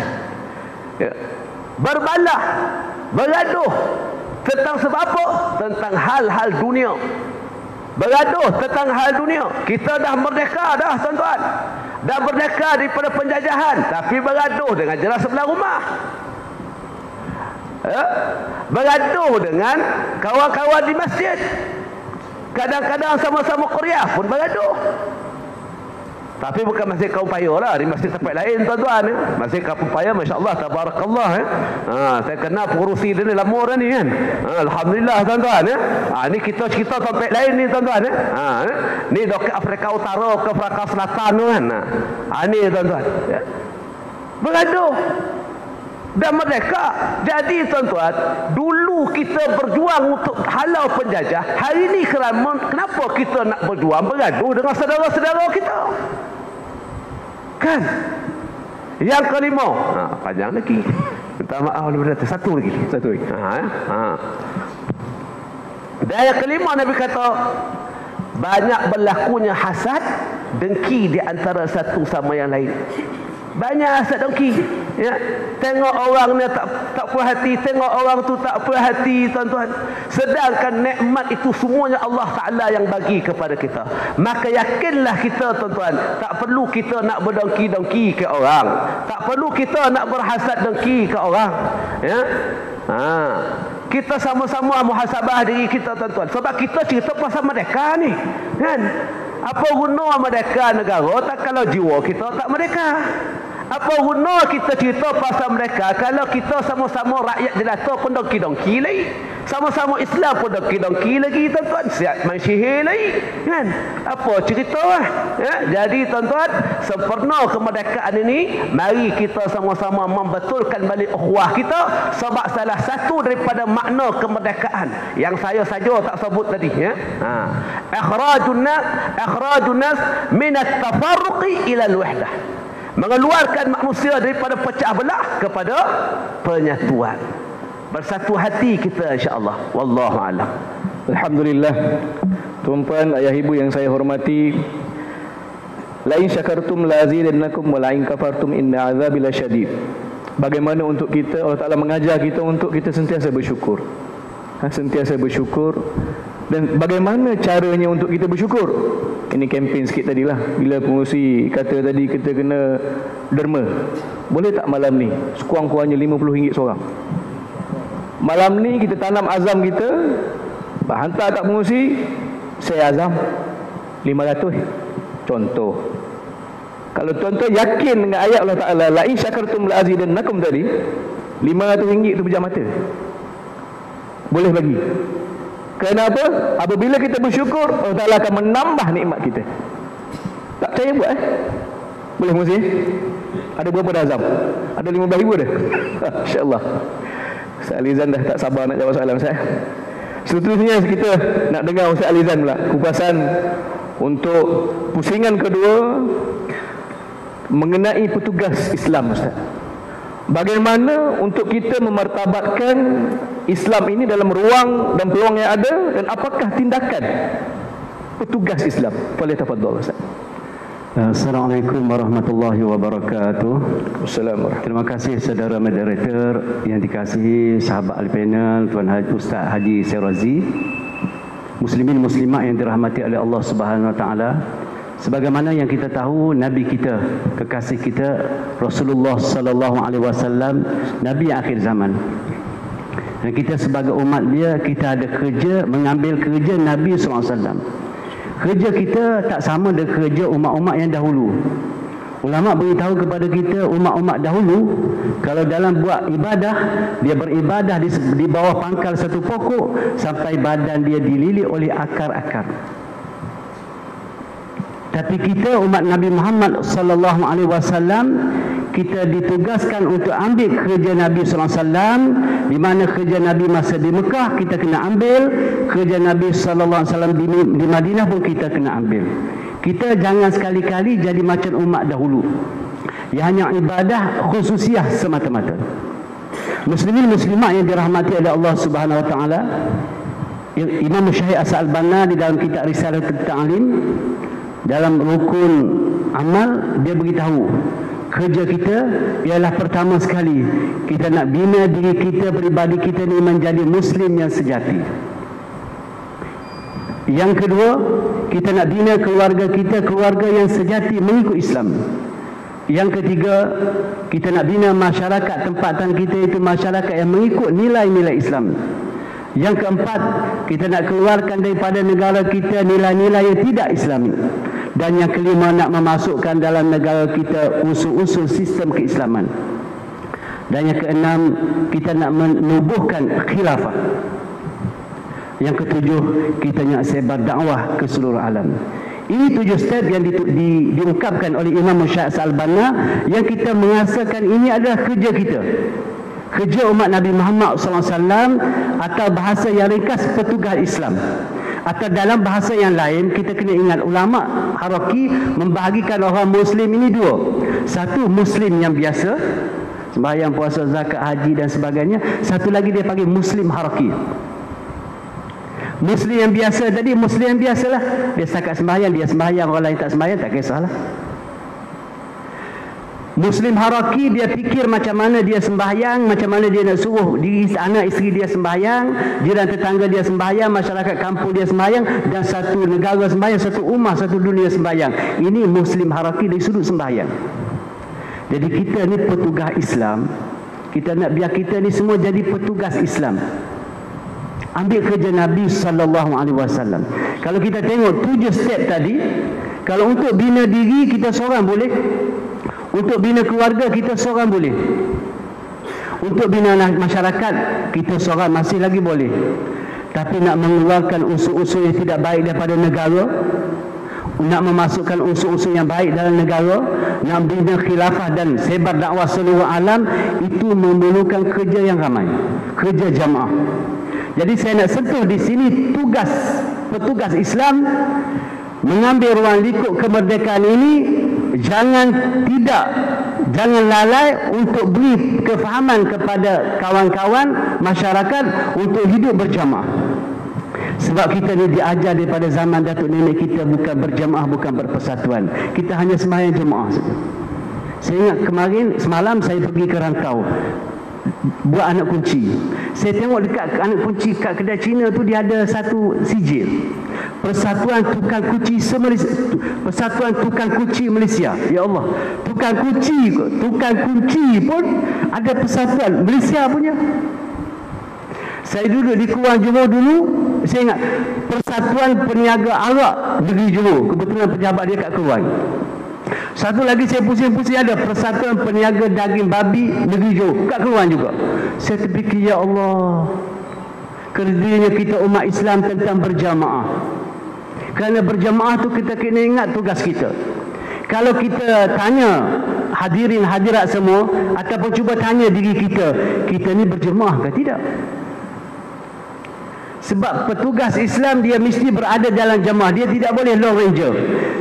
Ya. Berbalah, bergaduh tentang sebab apa? Tentang hal-hal dunia bergaduh tentang hal dunia. Kita dah merdeka dah tuan-tuan. Dah merdeka daripada penjajahan tapi bergaduh dengan jelas sebelah rumah. Eh? bergaduh dengan kawan-kawan di masjid. Kadang-kadang sama-sama Korea pun bergaduh Tapi bukan masjid kaum payah lah. Di masjid tempat lain tuan-tuan. Ya. Masjid kaum payah Masya Allah. Tabarakallah. Ya. Ha, saya kenal pengurusi dia ni lama dah ni kan. Ha, Alhamdulillah tuan-tuan. Ya. Ha, ni kita cerita tempat lain ni tuan-tuan. Ya. Ha, ya. Ni dokter Afrika Utara ke Afrika Selatan tu kan. Ha, ni tuan-tuan. Ya. Bergaduh dan mereka jadi tuan-tuan dulu kita berjuang untuk halau penjajah hari ini kerana kenapa kita nak berjuang bergaduh dengan saudara-saudara kita? Kan? Yang kelima. Ha, panjang lagi. Minta maaf daripada satu lagi. Satu lagi. Ha, ya? ha. dan yang kelima Nabi kata banyak berlakunya hasad dengki di antara satu sama yang lain banyak asat dengki. Ya. Tengok orang ni tak tak puas hati, tengok orang tu tak puas hati, tuan-tuan. Sedangkan nikmat itu semuanya Allah Taala yang bagi kepada kita. Maka yakinlah kita, tuan-tuan, tak perlu kita nak berdengki-dengki ke orang. Tak perlu kita nak berhasad dengki ke orang. Ya. Ha. Kita sama-sama muhasabah diri kita, tuan-tuan. Sebab kita cerita pasal mereka ni. Kan? Apa guna mereka negara tak kalau jiwa kita tak mereka? Apa guna kita cerita pasal mereka kalau kita sama-sama rakyat jelata pun dongki-dongki lagi. Sama-sama Islam pun dongki-dongki lagi tuan-tuan. Siap main sihir lagi. Kan? Apa cerita lah. Ya? Jadi tuan-tuan, sempurna kemerdekaan ini, mari kita sama-sama membetulkan balik ukhuwah kita sebab salah satu daripada makna kemerdekaan yang saya saja tak sebut tadi. Ya? Ha. Ikhrajun nas, ikhrajun nas min at-tafarruqi ila al-wahdah mengeluarkan manusia daripada pecah belah kepada penyatuan. Bersatu hati kita insya-Allah. Wallahu alam. Alhamdulillah. Tuan-tuan ayah ibu yang saya hormati lain syakartum lazidannakum wa lain kafartum inna azabi lasyadid bagaimana untuk kita Allah Taala mengajar kita untuk kita sentiasa bersyukur. Ha, sentiasa bersyukur dan bagaimana caranya untuk kita bersyukur? Ini kempen sikit tadi lah bila pengurusi kata tadi kita kena derma. Boleh tak malam ni? Sekurang-kurangnya RM50 seorang. Malam ni kita tanam azam kita. Hantar tak pengurusi. Saya azam. 500 contoh. Kalau tuan-tuan yakin dengan ayat Allah Ta'ala lain syakartum la'azidannakum tadi RM500 tu pejam mata. Boleh bagi Kenapa? Apabila kita bersyukur, Allah Ta'ala akan menambah nikmat kita. Tak percaya buat eh? Boleh mesti? Ada berapa dah azam? Ada 15 ribu dah? InsyaAllah. Ustaz Alizan dah tak sabar nak jawab soalan Ustaz. Seterusnya kita nak dengar Ustaz Alizan pula. Kupasan untuk pusingan kedua mengenai petugas Islam Ustaz. Bagaimana untuk kita memartabatkan Islam ini dalam ruang dan peluang yang ada dan apakah tindakan petugas Islam? Boleh tafadhol Ustaz. Assalamualaikum warahmatullahi wabarakatuh. Assalamualaikum. Terima kasih saudara moderator yang dikasihi sahabat al panel Tuan Haji Ustaz Haji Serazi. Muslimin muslimat yang dirahmati oleh Allah Subhanahu wa taala. Sebagaimana yang kita tahu Nabi kita, kekasih kita Rasulullah sallallahu alaihi wasallam nabi akhir zaman. Dan kita sebagai umat dia kita ada kerja mengambil kerja Nabi sallallahu alaihi wasallam. Kerja kita tak sama dengan kerja umat-umat yang dahulu. Ulama beritahu kepada kita umat-umat dahulu kalau dalam buat ibadah dia beribadah di, di bawah pangkal satu pokok sampai badan dia dililit oleh akar-akar. Tapi kita umat Nabi Muhammad sallallahu alaihi wasallam kita ditugaskan untuk ambil kerja Nabi sallallahu alaihi wasallam di mana kerja Nabi masa di Mekah kita kena ambil, kerja Nabi sallallahu alaihi wasallam di, di Madinah pun kita kena ambil. Kita jangan sekali-kali jadi macam umat dahulu. Yang hanya ibadah khususiah semata-mata. Muslimin muslimat yang dirahmati oleh Allah Subhanahu wa taala Imam Syahid As-Albana di dalam kitab Risalah Ta'lim dalam rukun amal dia beritahu. Kerja kita ialah pertama sekali kita nak bina diri kita peribadi kita ni menjadi muslim yang sejati. Yang kedua kita nak bina keluarga kita keluarga yang sejati mengikut Islam. Yang ketiga kita nak bina masyarakat tempatan kita itu masyarakat yang mengikut nilai-nilai Islam. Yang keempat kita nak keluarkan daripada negara kita nilai-nilai yang tidak Islami dan yang kelima nak memasukkan dalam negara kita usul-usul sistem keislaman. Dan yang keenam kita nak menubuhkan khilafah. Yang ketujuh kita nak sebar dakwah ke seluruh alam. Ini tujuh step yang di, di, diungkapkan oleh Imam Syahid Al-Banna yang kita mengasakan ini adalah kerja kita. Kerja umat Nabi Muhammad SAW atau bahasa yang ringkas petugas Islam atau dalam bahasa yang lain kita kena ingat ulama haraki membahagikan orang muslim ini dua. Satu muslim yang biasa sembahyang puasa zakat haji dan sebagainya. Satu lagi dia panggil muslim haraki. Muslim yang biasa tadi muslim yang biasalah dia setakat sembahyang dia sembahyang orang lain tak sembahyang tak kisahlah Muslim haraki dia fikir macam mana dia sembahyang, macam mana dia nak suruh diri anak isteri dia sembahyang, jiran tetangga dia sembahyang, masyarakat kampung dia sembahyang dan satu negara sembahyang, satu umat, satu dunia sembahyang. Ini Muslim haraki dari sudut sembahyang. Jadi kita ni petugas Islam. Kita nak biar kita ni semua jadi petugas Islam. Ambil kerja Nabi sallallahu alaihi wasallam. Kalau kita tengok tujuh step tadi, kalau untuk bina diri kita seorang boleh untuk bina keluarga kita seorang boleh. Untuk bina masyarakat kita seorang masih lagi boleh. Tapi nak mengeluarkan usul-usul yang tidak baik daripada negara, nak memasukkan usul-usul yang baik dalam negara, nak bina khilafah dan sebar dakwah seluruh alam, itu memerlukan kerja yang ramai. Kerja jamaah. Jadi saya nak sentuh di sini tugas petugas Islam mengambil ruang lingkup kemerdekaan ini jangan tidak jangan lalai untuk beri kefahaman kepada kawan-kawan masyarakat untuk hidup berjamaah. Sebab kita ni diajar daripada zaman datuk nenek kita bukan berjamaah bukan berpersatuan. Kita hanya sembahyang jemaah saya ingat kemarin semalam saya pergi ke rantau buat anak kunci. Saya tengok dekat anak kunci kat kedai Cina tu dia ada satu sijil. Persatuan Tukang Kunci Malaysia Persatuan Tukang Kunci Malaysia. Ya Allah. Tukang Kunci Tukang Kunci pun Ada persatuan. Malaysia punya. Saya duduk di Kuala Johor dulu Saya ingat Persatuan Peniaga Arak Negeri Johor Kebetulan pejabat dia kat Kuala satu lagi saya pusing-pusing ada Persatuan Peniaga Daging Babi Negeri Johor Kat Keluan juga Saya terfikir Ya Allah Kerjanya kita umat Islam tentang berjamaah kerana berjamaah tu kita kena ingat tugas kita. Kalau kita tanya hadirin hadirat semua ataupun cuba tanya diri kita, kita ni berjemaah ke tidak? Sebab petugas Islam dia mesti berada dalam jemaah. Dia tidak boleh long ranger.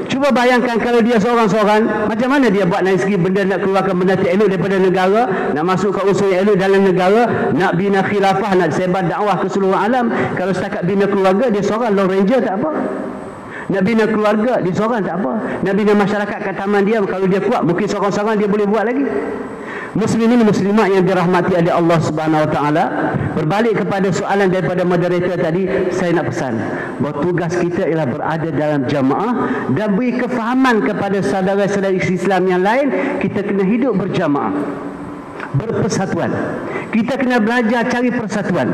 Cuba bayangkan kalau dia seorang-seorang, macam mana dia buat dari segi benda nak keluarkan benda tak elok daripada negara, nak masuk ke usul yang elok dalam negara, nak bina khilafah, nak sebar dakwah ke seluruh alam. Kalau setakat bina keluarga, dia seorang long ranger tak apa. Nak bina keluarga, dia seorang tak apa. Nak bina masyarakat kat taman dia, kalau dia kuat, mungkin seorang-seorang dia boleh buat lagi. Muslimin muslimat yang dirahmati oleh Allah Subhanahu Wa Taala. Berbalik kepada soalan daripada moderator tadi, saya nak pesan bahawa tugas kita ialah berada dalam jamaah dan beri kefahaman kepada saudara-saudara Islam yang lain, kita kena hidup berjamaah berpersatuan. Kita kena belajar cari persatuan.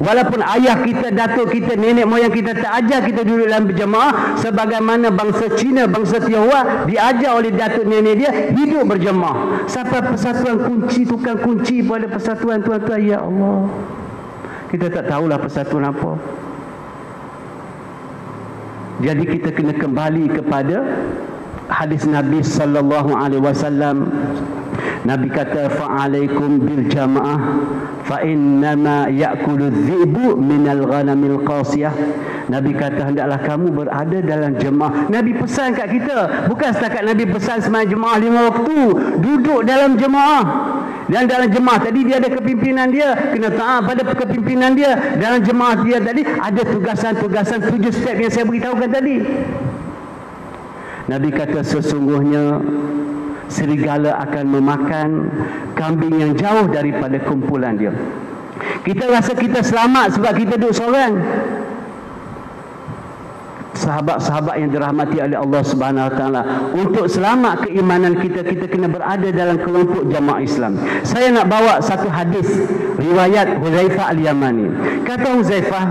Walaupun ayah kita, datuk kita, nenek moyang kita tak ajar kita duduk dalam berjemaah sebagaimana bangsa Cina, bangsa Tionghoa diajar oleh datuk nenek dia hidup berjemaah. Sampai persatuan kunci, tukang kunci pada persatuan tuan-tuan. Ya Allah. Kita tak tahulah persatuan apa. Jadi kita kena kembali kepada hadis Nabi sallallahu alaihi wasallam Nabi kata fa'alaikum bil jamaah fa innama ya'kulu dhi'bu minal ghanamil qasiyah. Nabi kata hendaklah kamu berada dalam jemaah. Nabi pesan kat kita, bukan setakat Nabi pesan semua jemaah lima waktu, duduk dalam jemaah. Dan dalam jemaah tadi dia ada kepimpinan dia, kena taat pada kepimpinan dia. Dalam jemaah dia tadi ada tugasan-tugasan tujuh step yang saya beritahukan tadi. Nabi kata sesungguhnya serigala akan memakan kambing yang jauh daripada kumpulan dia. Kita rasa kita selamat sebab kita duduk seorang. Sahabat-sahabat yang dirahmati oleh Allah Subhanahu Wa Taala, untuk selamat keimanan kita, kita kena berada dalam kelompok jamaah Islam. Saya nak bawa satu hadis riwayat Huzaifah Al-Yamani. Kata Huzaifah,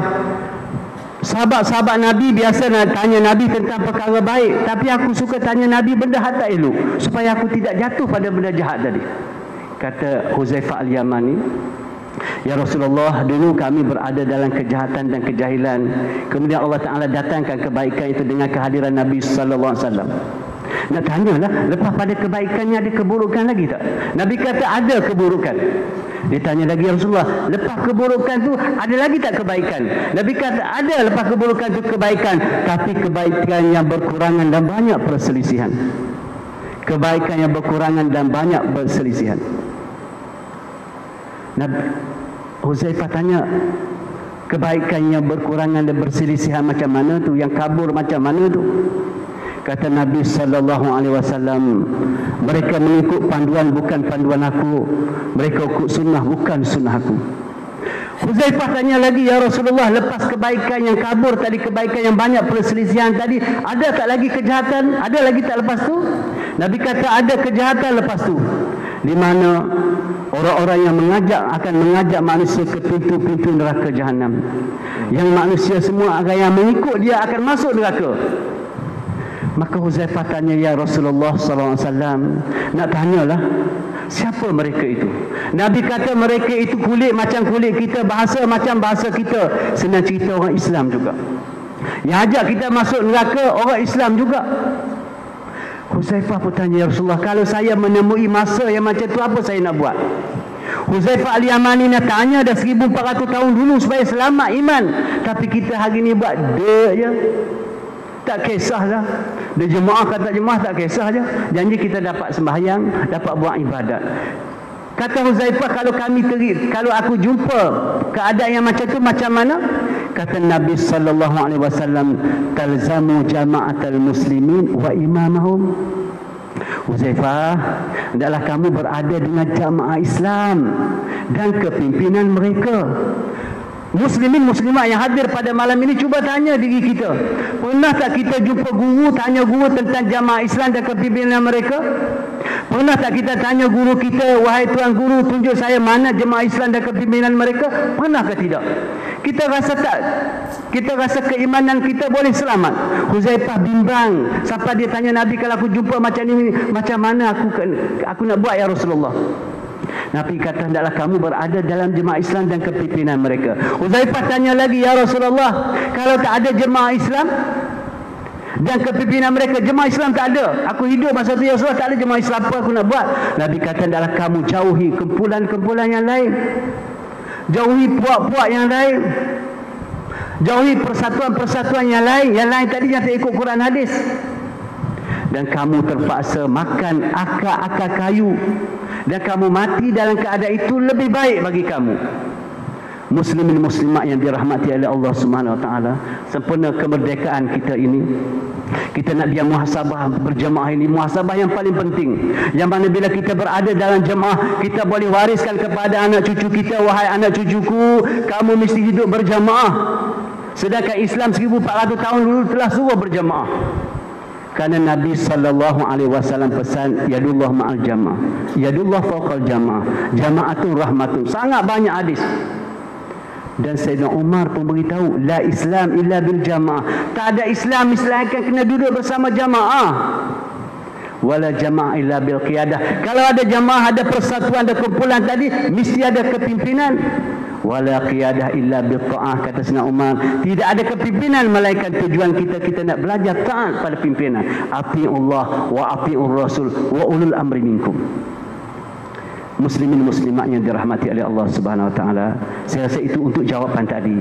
Sahabat-sahabat Nabi biasa nak tanya Nabi tentang perkara baik. Tapi aku suka tanya Nabi benda hatta elok. Supaya aku tidak jatuh pada benda jahat tadi. Kata Huzaifah al-Yamani. Ya Rasulullah, dulu kami berada dalam kejahatan dan kejahilan. Kemudian Allah Ta'ala datangkan kebaikan itu dengan kehadiran Nabi Sallallahu Alaihi Wasallam. Nak tanyalah, lepas pada kebaikannya ada keburukan lagi tak? Nabi kata ada keburukan. Dia tanya lagi ya Rasulullah, lepas keburukan tu ada lagi tak kebaikan? Nabi kata ada lepas keburukan tu kebaikan, tapi kebaikan yang berkurangan dan banyak perselisihan. Kebaikan yang berkurangan dan banyak perselisihan. Nabi Huzaifah tanya, kebaikan yang berkurangan dan berselisihan macam mana tu? Yang kabur macam mana tu? Kata Nabi sallallahu alaihi wasallam mereka mengikut panduan bukan panduan aku. Mereka ikut sunnah bukan sunnah aku. Huzaifah tanya lagi ya Rasulullah lepas kebaikan yang kabur tadi kebaikan yang banyak perselisihan tadi ada tak lagi kejahatan? Ada lagi tak lepas tu? Nabi kata ada kejahatan lepas tu. Di mana orang-orang yang mengajak akan mengajak manusia ke pintu-pintu neraka jahanam yang manusia semua akan yang mengikut dia akan masuk neraka Maka Huzaifah tanya ya Rasulullah sallallahu alaihi wasallam, nak tanyalah siapa mereka itu? Nabi kata mereka itu kulit macam kulit kita, bahasa macam bahasa kita. Senang cerita orang Islam juga. Yang ajak kita masuk neraka orang Islam juga. Huzaifah pun tanya ya Rasulullah, kalau saya menemui masa yang macam tu apa saya nak buat? Huzaifah al-Yamani nak tanya dah 1400 tahun dulu supaya selamat iman. Tapi kita hari ni buat de je tak kisah lah dia jemaah kata jemaah tak kisah je. Janji kita dapat sembahyang dapat buat ibadat. Kata Huzaifah kalau kami teri, kalau aku jumpa keadaan yang macam tu macam mana? Kata Nabi sallallahu alaihi wasallam talzamu jama'atal muslimin wa imamahum. Huzaifah adalah kamu berada dengan jamaah Islam dan kepimpinan mereka Muslimin muslimat yang hadir pada malam ini cuba tanya diri kita. Pernah tak kita jumpa guru tanya guru tentang jamaah Islam dan kepimpinan mereka? Pernah tak kita tanya guru kita, wahai tuan guru, tunjuk saya mana jemaah Islam dan kepimpinan mereka? Pernah ke tidak? Kita rasa tak? Kita rasa keimanan kita boleh selamat. Huzaifah bimbang. Sampai dia tanya Nabi kalau aku jumpa macam ini, macam mana aku aku nak buat ya Rasulullah? Nabi kata hendaklah kamu berada dalam jemaah Islam dan kepimpinan mereka. Uzaifah tanya lagi ya Rasulullah, kalau tak ada jemaah Islam dan kepimpinan mereka jemaah Islam tak ada. Aku hidup masa tu ya Rasulullah tak ada jemaah Islam apa aku nak buat? Nabi kata hendaklah kamu jauhi kumpulan-kumpulan yang lain. Jauhi puak-puak yang lain. Jauhi persatuan-persatuan yang lain. Yang lain tadi yang tak ikut Quran hadis. Dan kamu terpaksa makan akar-akar kayu. Dan kamu mati dalam keadaan itu lebih baik bagi kamu. Muslimin muslimat yang dirahmati oleh Allah Subhanahu wa taala sempurna kemerdekaan kita ini kita nak dia muhasabah berjemaah ini muhasabah yang paling penting. Yang mana bila kita berada dalam jemaah kita boleh wariskan kepada anak cucu kita wahai anak cucuku kamu mesti hidup berjemaah. Sedangkan Islam 1400 tahun dulu telah suruh berjemaah Karena Nabi sallallahu alaihi wasallam pesan yadullah ma'al jamaah. Yadullah fawqal jamaah. Jamaatun rahmatun. Sangat banyak hadis. Dan Sayyidina Umar pun beritahu la Islam illa bil jamaah. Tak ada Islam melainkan kena duduk bersama jamaah. Wala jamaah illa bil qiyadah. Kalau ada jamaah, ada persatuan, ada kumpulan tadi, mesti ada kepimpinan wala qiyadah illa bi ta'ah kata Sayyidina Umar. Tidak ada kepimpinan melainkan tujuan kita kita nak belajar taat pada pimpinan. Api Allah wa api Rasul wa ulul amri minkum. Muslimin muslimat yang dirahmati oleh Allah Subhanahu wa taala. Saya rasa itu untuk jawapan tadi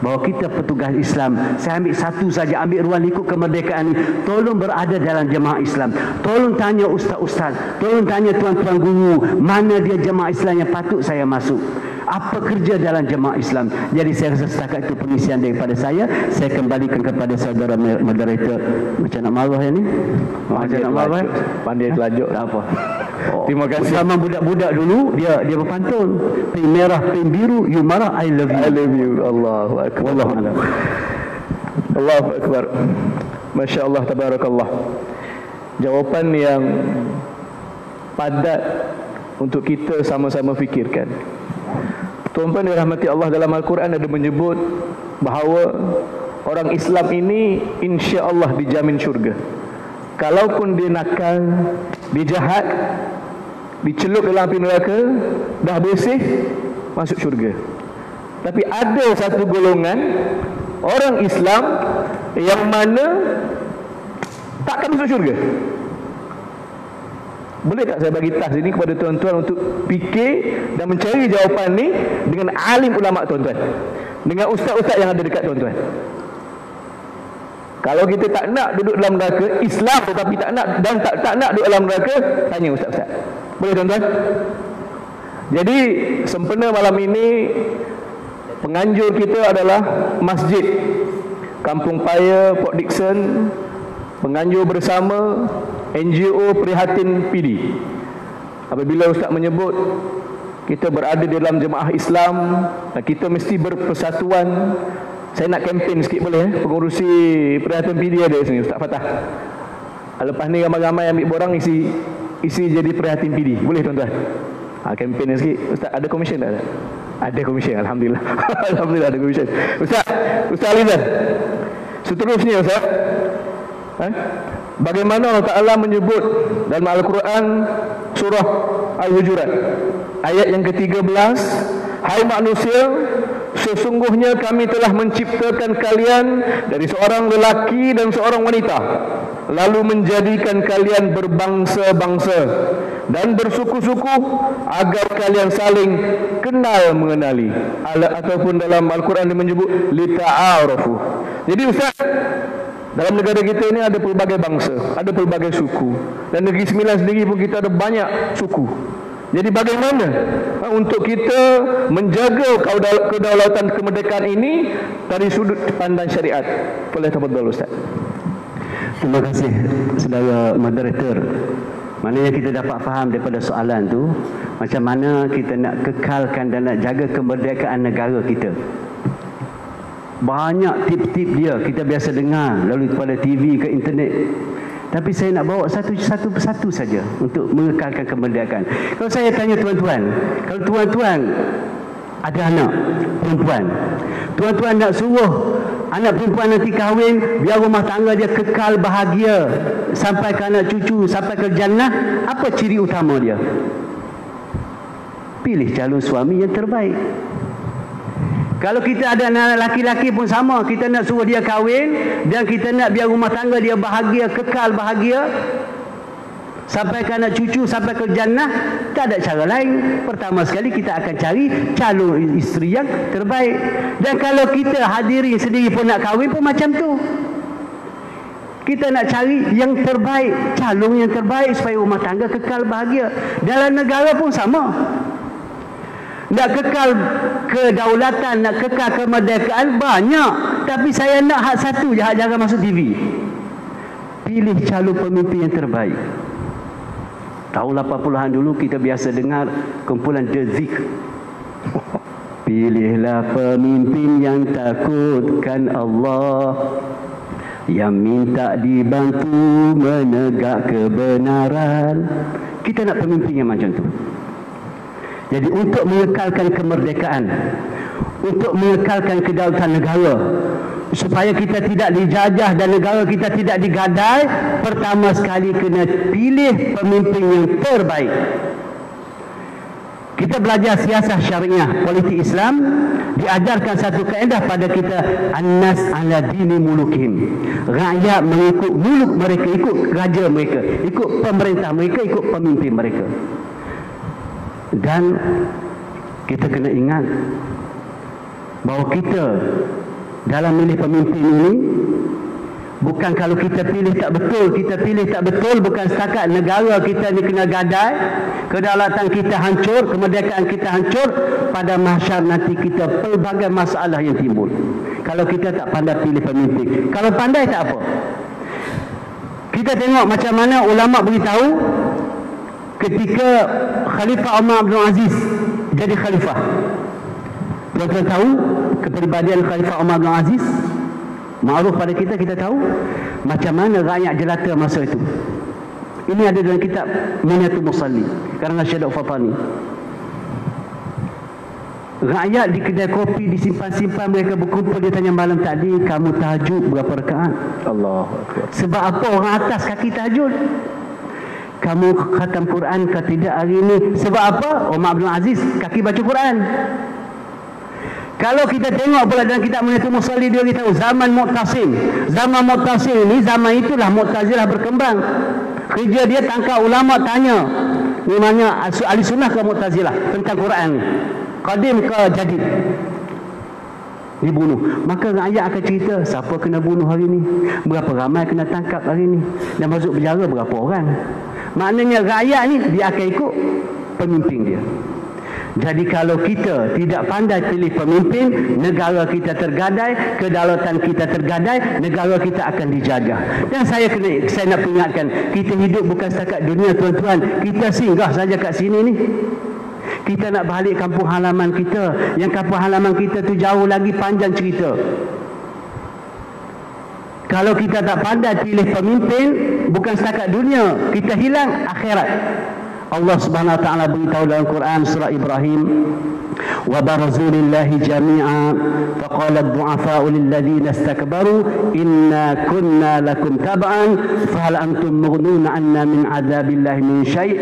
bahawa kita petugas Islam saya ambil satu saja ambil ruang ikut kemerdekaan ini tolong berada dalam jemaah Islam tolong tanya ustaz-ustaz tolong tanya tuan-tuan guru mana dia jemaah Islam yang patut saya masuk apa kerja dalam jemaah Islam. Jadi saya rasa setakat itu pengisian daripada saya. Saya kembalikan kepada saudara moderator. Macam nak marah ini? Macam nak marah? Pandai telajuk. Tak apa. Oh. Terima kasih. Sama budak-budak dulu, dia dia berpantun. Pin merah, pin biru, you marah, I love you. I love you. Allahu Akbar. Wallahu a'lam. Allahu Akbar. Masya Allah, tabarakallah. Jawapan yang padat untuk kita sama-sama fikirkan. Tuan-tuan dirahmati Allah dalam Al-Quran ada menyebut bahawa orang Islam ini insya Allah dijamin syurga. Kalaupun dia nakal, dia jahat, dicelup dalam api neraka, dah bersih, masuk syurga. Tapi ada satu golongan orang Islam yang mana takkan masuk syurga. Boleh tak saya bagi tas ini kepada tuan-tuan untuk fikir dan mencari jawapan ni dengan alim ulama tuan-tuan. Dengan ustaz-ustaz yang ada dekat tuan-tuan. Kalau kita tak nak duduk dalam neraka Islam tetapi tak nak dan tak tak nak duduk dalam neraka, tanya ustaz-ustaz. Boleh tuan-tuan? Jadi sempena malam ini penganjur kita adalah masjid Kampung Paya Port Dickson penganjur bersama NGO Prihatin PD. Apabila ustaz menyebut kita berada dalam jemaah Islam dan kita mesti berpersatuan saya nak kempen sikit boleh eh? pengurusi Prihatin PD ada di sini Ustaz Fatah. Lepas ni ramai-ramai ambil borang isi isi jadi Prihatin PD. Boleh tuan-tuan? Ha, kempen sikit. Ustaz ada komisen tak? Ada, ada komisen alhamdulillah. alhamdulillah ada komisen. Ustaz, Ustaz Alizan. Seterusnya Ustaz. Ha? Bagaimana Allah Ta'ala menyebut dalam Al-Quran surah Al-Hujurat ayat yang ke-13 Hai manusia sesungguhnya kami telah menciptakan kalian dari seorang lelaki dan seorang wanita lalu menjadikan kalian berbangsa-bangsa dan bersuku-suku agar kalian saling kenal mengenali ataupun dalam Al-Quran dia menyebut lita'arufu jadi Ustaz dalam negara kita ini ada pelbagai bangsa, ada pelbagai suku. Dan negeri Sembilan sendiri pun kita ada banyak suku. Jadi bagaimana ha, untuk kita menjaga kedaulatan kemerdekaan ini dari sudut pandang syariat? Boleh tafadhal Ustaz. Terima kasih saudara moderator. Mana yang kita dapat faham daripada soalan tu macam mana kita nak kekalkan dan nak jaga kemerdekaan negara kita. Banyak tip-tip dia kita biasa dengar lalu kepada TV ke internet. Tapi saya nak bawa satu-satu persatu saja untuk mengekalkan kemerdekaan. Kalau saya tanya tuan-tuan kalau tuan-tuan ada anak perempuan tuan-tuan nak suruh anak perempuan nanti kahwin biar rumah tangga dia kekal bahagia sampai ke anak cucu sampai ke jannah apa ciri utama dia pilih calon suami yang terbaik kalau kita ada anak laki-laki pun sama, kita nak suruh dia kahwin dan kita nak biar rumah tangga dia bahagia, kekal bahagia sampai ke anak cucu, sampai ke jannah, tak ada cara lain. Pertama sekali kita akan cari calon isteri yang terbaik. Dan kalau kita hadiri sendiri pun nak kahwin pun macam tu. Kita nak cari yang terbaik, calon yang terbaik supaya rumah tangga kekal bahagia. Dalam negara pun sama nak kekal kedaulatan, nak kekal kemerdekaan banyak. Tapi saya nak hak satu je, hak jangan masuk TV. Pilih calon pemimpin yang terbaik. Tahun 80-an dulu kita biasa dengar kumpulan The Zik. Pilihlah pemimpin yang takutkan Allah yang minta dibantu menegak kebenaran. Kita nak pemimpin yang macam tu. Jadi untuk mengekalkan kemerdekaan, untuk mengekalkan kedaulatan negara, supaya kita tidak dijajah dan negara kita tidak digadai, pertama sekali kena pilih pemimpin yang terbaik. Kita belajar siasah syariah politik Islam diajarkan satu kaedah pada kita annas ala dini mulukim. Rakyat mengikut muluk mereka, ikut raja mereka, ikut pemerintah mereka, ikut pemimpin mereka. Dan kita kena ingat bahawa kita dalam milih pemimpin ini bukan kalau kita pilih tak betul, kita pilih tak betul bukan setakat negara kita ni kena gadai, kedaulatan kita hancur, kemerdekaan kita hancur, pada mahsyar nanti kita pelbagai masalah yang timbul. Kalau kita tak pandai pilih pemimpin. Kalau pandai tak apa. Kita tengok macam mana ulama beritahu ketika Khalifah Umar bin Aziz jadi khalifah. Tuan-tuan tahu kepribadian Khalifah Umar bin Aziz? Ma'ruf pada kita, kita tahu macam mana rakyat jelata masa itu. Ini ada dalam kitab Minatul Musalli karena Syedok Fatani. Rakyat di kedai kopi disimpan-simpan mereka berkumpul dia tanya malam tadi kamu tahajud berapa rakaat? Allah. Sebab apa orang atas kaki tahajud? Kamu khatam Quran ke tidak hari ini? Sebab apa? Umar Abdul Aziz kaki baca Quran. Kalau kita tengok pula dalam kitab Munatul Musalli dia beritahu zaman Mu'tasim. Zaman Mu'tasim ini zaman itulah Mu'tazilah berkembang. Kerja dia tangkap ulama tanya. Mana ahli sunnah ke Mu'tazilah tentang Quran ni. Qadim ke jadid. Dibunuh. Maka rakyat akan cerita siapa kena bunuh hari ni. Berapa ramai kena tangkap hari ni. Dan masuk penjara berapa orang. Maknanya rakyat ni dia akan ikut pemimpin dia. Jadi kalau kita tidak pandai pilih pemimpin, negara kita tergadai, kedaulatan kita tergadai, negara kita akan dijaga. Dan saya kena saya nak peringatkan, kita hidup bukan setakat dunia tuan-tuan, kita singgah saja kat sini ni. Kita nak balik kampung halaman kita. Yang kampung halaman kita tu jauh lagi panjang cerita. Kalau kita tak pandai pilih pemimpin, bukan setakat dunia, kita hilang akhirat. Allah Subhanahu wa taala beritahu dalam Quran surah Ibrahim wa barazu lillahi jami'a. Faqala ad-du'afa'u lil ladzina istakbaru inna kunna lakum tab'an. Fahal antum mughnuna 'anna min 'adzabillahi min syai'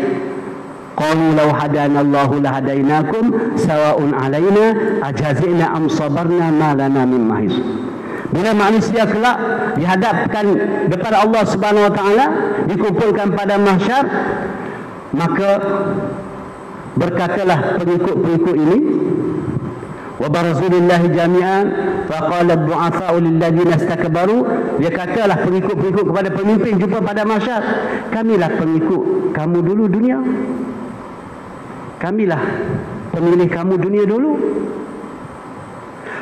qalu law hadana Allahu lahadainakum sawa'un 'alaina ajazina am sabarna ma lana min bila manusia kelak dihadapkan depan Allah Subhanahu wa taala dikumpulkan pada mahsyar maka berkatalah pengikut-pengikut ini wa barazulillahi jami'an faqala ad-du'afa'u lilladzina istakbaru. Dia katalah pengikut-pengikut kepada pemimpin jumpa pada masyarakat kamilah pengikut kamu dulu dunia. Kamilah pemilih kamu dunia dulu.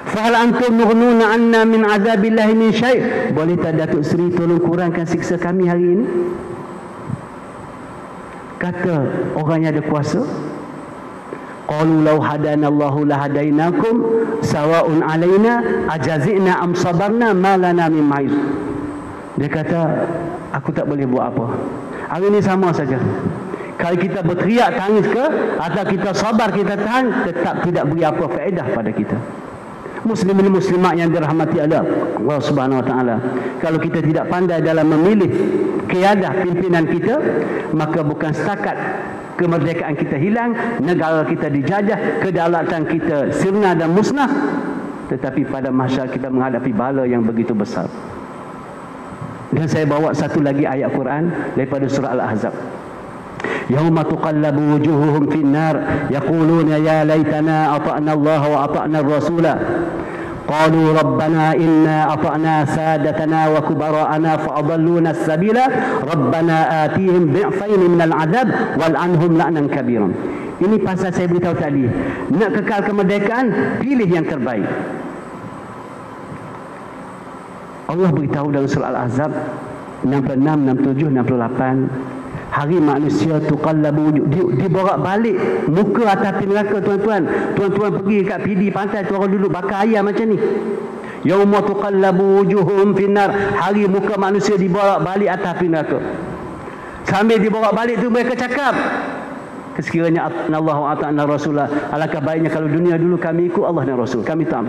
Fahal antum nughnuna anna min azabillahi min syai' boleh tak Datuk Seri tolong kurangkan siksa kami hari ini kata orang yang ada kuasa qalu law hadana Allahu lahadainakum sawa'un alaina ajazina am sabarna ma lana min maiz dia kata aku tak boleh buat apa. Hari ini sama saja. Kalau kita berteriak tangis ke atau kita sabar kita tahan tetap tidak beri apa faedah pada kita muslimin muslimat yang dirahmati Allah Allah Subhanahu wa taala. Kalau kita tidak pandai dalam memilih kiadah pimpinan kita, maka bukan setakat kemerdekaan kita hilang, negara kita dijajah, kedaulatan kita sirna dan musnah, tetapi pada masa kita menghadapi bala yang begitu besar. Dan saya bawa satu lagi ayat Quran daripada surah Al-Ahzab. يوم تقلب وجوههم في النار يقولون يا ليتنا أطعنا الله وأطعنا الرسول قالوا ربنا إنا أطعنا سادتنا وكبراءنا فأضلونا السبيل ربنا آتيهم ضعفين من العذاب والعنهم لعنا كبيرا Ini pasal saya beritahu tadi. Nak kekal kemerdekaan, pilih yang terbaik. Allah beritahu dalam surah Al-Ahzab 66, 67, 68 hari manusia tu qallabu di, dibawa balik muka atas neraka tuan-tuan. Tuan-tuan pergi kat PD pantai tu orang duduk bakar ayam macam ni. Yauma tuqallabu wujuhum finnar. Hari muka manusia dibawa balik atas neraka. Sambil dibawa balik tu mereka cakap sekiranya Allah wa ta'ala Rasulullah alangkah baiknya kalau dunia dulu kami ikut Allah dan Rasul kami tak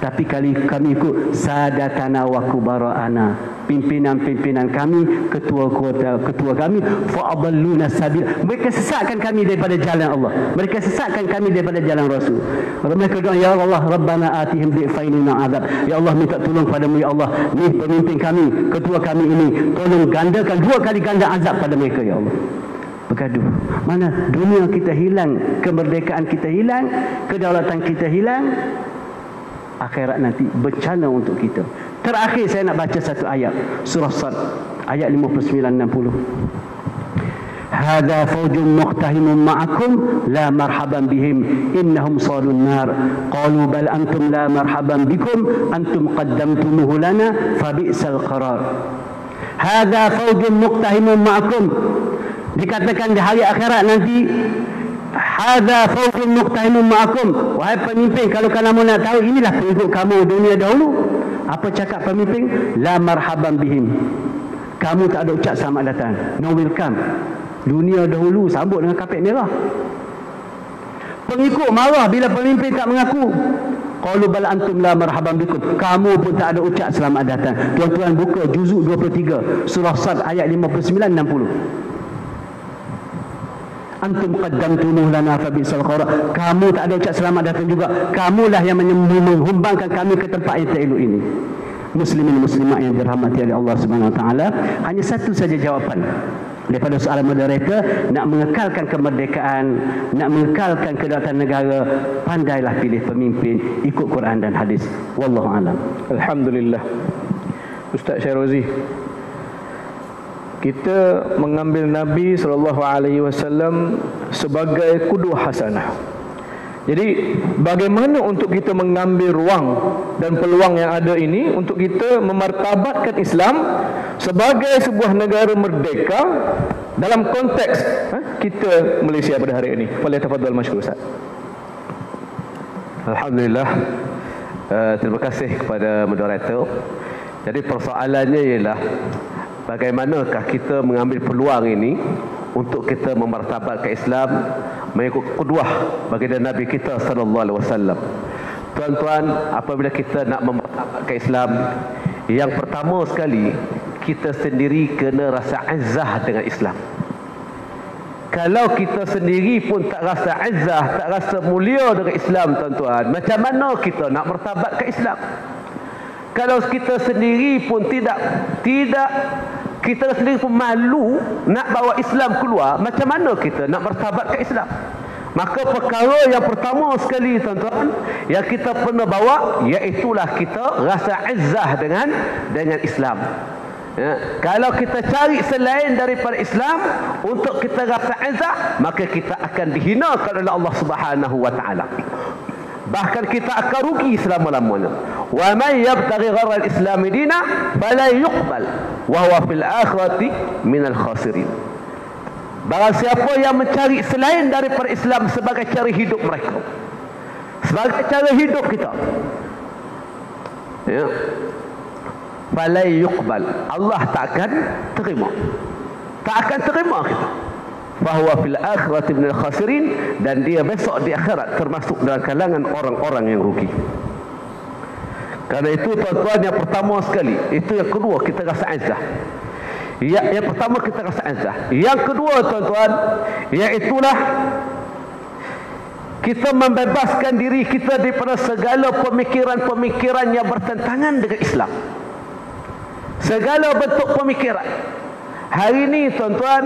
tapi kali kami ikut sadatana wa kubara'ana. Pimpinan-pimpinan kami ketua kota ketua kami fa'adalluna sabil. Mereka sesatkan kami daripada jalan Allah. Mereka sesatkan kami daripada jalan Rasul. Mereka doa ya Allah rabbana atihim dhifaini azab ya Allah minta tolong padamu ya Allah. Ni pemimpin kami ketua kami ini tolong gandakan dua kali ganda azab pada mereka ya Allah. Bergaduh. Mana dunia kita hilang kemerdekaan kita hilang kedaulatan kita hilang akhirat nanti bencana untuk kita. Terakhir saya nak baca satu ayat surah Sad ayat 59 60. Hadza fawjun muqtahimun ma'akum la marhaban bihim innahum salun nar qalu bal antum la marhaban bikum antum qaddamtumuhu lana fa bi'sal qarar. Hadza fawjun muqtahimun ma'akum dikatakan di hari akhirat nanti Hadza fawqun muqtahimun ma'akum. Wahai pemimpin, kalau kamu nak tahu inilah pengikut kamu dunia dahulu. Apa cakap pemimpin? La marhaban bihim. Kamu tak ada ucap selamat datang. No welcome. Dunia dahulu sambut dengan kapet merah. Pengikut marah bila pemimpin tak mengaku. Qalu bal antum la marhaban bikum. Kamu pun tak ada ucap selamat datang. Tuan-tuan buka juzuk 23 surah Sad ayat 59 60 antum qaddamtumuh lana fa bisal qara kamu tak ada ucap selamat datang juga. Kamulah yang menghumbangkan kami ke tempat yang terelok ini. Muslimin muslimat yang dirahmati oleh Allah Subhanahu wa taala hanya satu saja jawapan daripada soalan moderator nak mengekalkan kemerdekaan nak mengekalkan kedaulatan negara pandailah pilih pemimpin ikut Quran dan hadis. Wallahu alam. Alhamdulillah. Ustaz Syairozi kita mengambil Nabi sallallahu alaihi wasallam sebagai kudwah hasanah. Jadi bagaimana untuk kita mengambil ruang dan peluang yang ada ini untuk kita memartabatkan Islam sebagai sebuah negara merdeka dalam konteks ha, kita Malaysia pada hari ini. Boleh tafadhal masyhur Ustaz. Alhamdulillah. Uh, terima kasih kepada moderator. Jadi persoalannya ialah bagaimanakah kita mengambil peluang ini untuk kita memartabatkan Islam mengikut kuduah baginda Nabi kita sallallahu alaihi wasallam. Tuan-tuan, apabila kita nak memartabatkan Islam, yang pertama sekali kita sendiri kena rasa azah dengan Islam. Kalau kita sendiri pun tak rasa azah, tak rasa mulia dengan Islam, tuan-tuan, macam mana kita nak martabatkan Islam? Kalau kita sendiri pun tidak tidak kita sendiri pun malu nak bawa Islam keluar, macam mana kita nak bertabat ke Islam? Maka perkara yang pertama sekali tuan-tuan yang kita pernah bawa iaitulah kita rasa izzah dengan dengan Islam. Ya, kalau kita cari selain daripada Islam untuk kita rasa izzah, maka kita akan dihinakan oleh Allah Subhanahu wa taala bahkan kita akan rugi selama-lamanya. Wa man yabtaghi gharal islam dina fala yuqbal. Wa huwa fil akhirati minal khasirin. Barang siapa yang mencari selain daripada Islam sebagai cara hidup mereka. Sebagai cara hidup kita. Ya. Fala yuqbal. Allah tak akan terima. Tak akan terima kita bahwa fil akhirati minal khasirin dan dia besok di akhirat termasuk dalam kalangan orang-orang yang rugi. Karena itu tuan-tuan yang pertama sekali, itu yang kedua kita rasa azah. Ya, yang pertama kita rasa azah. Yang kedua tuan-tuan, iaitulah kita membebaskan diri kita daripada segala pemikiran-pemikiran yang bertentangan dengan Islam. Segala bentuk pemikiran. Hari ini tuan-tuan,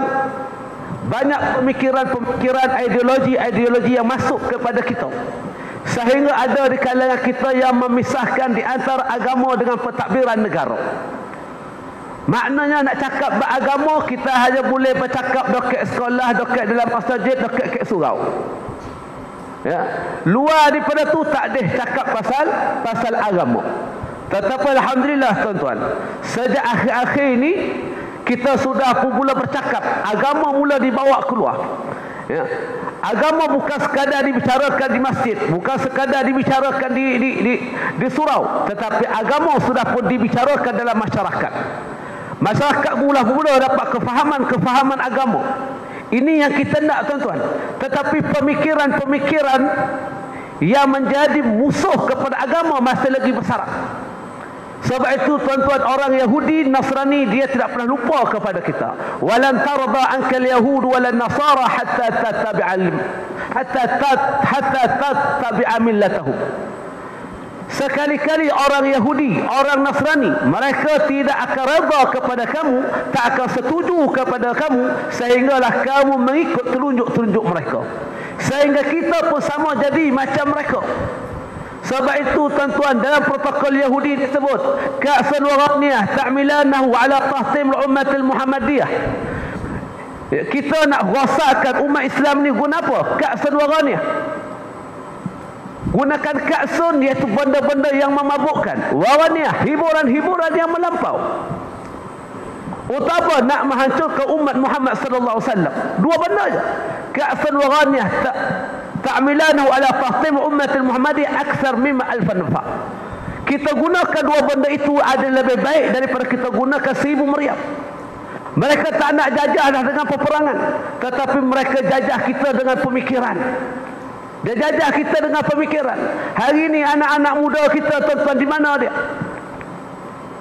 banyak pemikiran-pemikiran ideologi-ideologi yang masuk kepada kita. Sehingga ada di kalangan kita yang memisahkan di antara agama dengan pentadbiran negara. Maknanya nak cakap beragama kita hanya boleh bercakap dekat sekolah dekat dalam masjid dekat dekat surau. Ya. Luar daripada tu tak ada cakap pasal pasal agama. Tetapi alhamdulillah tuan-tuan sejak akhir-akhir ini kita sudah pun mula bercakap. Agama mula dibawa keluar. Ya. agama bukan sekadar dibicarakan di masjid bukan sekadar dibicarakan di, di, di, di surau. Tetapi agama sudah pun dibicarakan dalam masyarakat. Masyarakat mula-mula dapat kefahaman-kefahaman agama. Ini yang kita nak tuan-tuan. Tetapi pemikiran-pemikiran yang menjadi musuh kepada agama masih lagi besar sebab itu tuan-tuan orang Yahudi Nasrani dia tidak pernah lupa kepada kita. Walan tarda ankal yahud walan nasara hatta tattabi'a hatta hatta tattabi'a millatahum. Sekali-kali orang Yahudi, orang Nasrani, mereka tidak akan reda kepada kamu, tak akan setuju kepada kamu sehinggalah kamu mengikut telunjuk-telunjuk mereka. Sehingga kita pun sama jadi macam mereka. Sebab itu tuan-tuan dalam protokol Yahudi disebut ka'san wa ghaniyah ta'milanahu ala tahtim al-ummat al-Muhammadiyah. Ya, kita nak rasakan umat Islam ni guna apa? Ka'san wa ghaniyah. Gunakan ka'sun iaitu benda-benda yang memabukkan. Wa ghaniyah, hiburan-hiburan yang melampau. Untuk apa nak menghancurkan umat Muhammad sallallahu alaihi wasallam? Dua benda aja. Ka'san wa ta'milanahu ala fahtim ummat al-muhammadiyah akthar mimma alf nafa kita gunakan dua benda itu ada lebih baik daripada kita gunakan seribu meriam mereka tak nak jajah dah dengan peperangan tetapi mereka jajah kita dengan pemikiran Dia jajah kita dengan pemikiran. Hari ini anak-anak muda kita tuan-tuan di mana dia?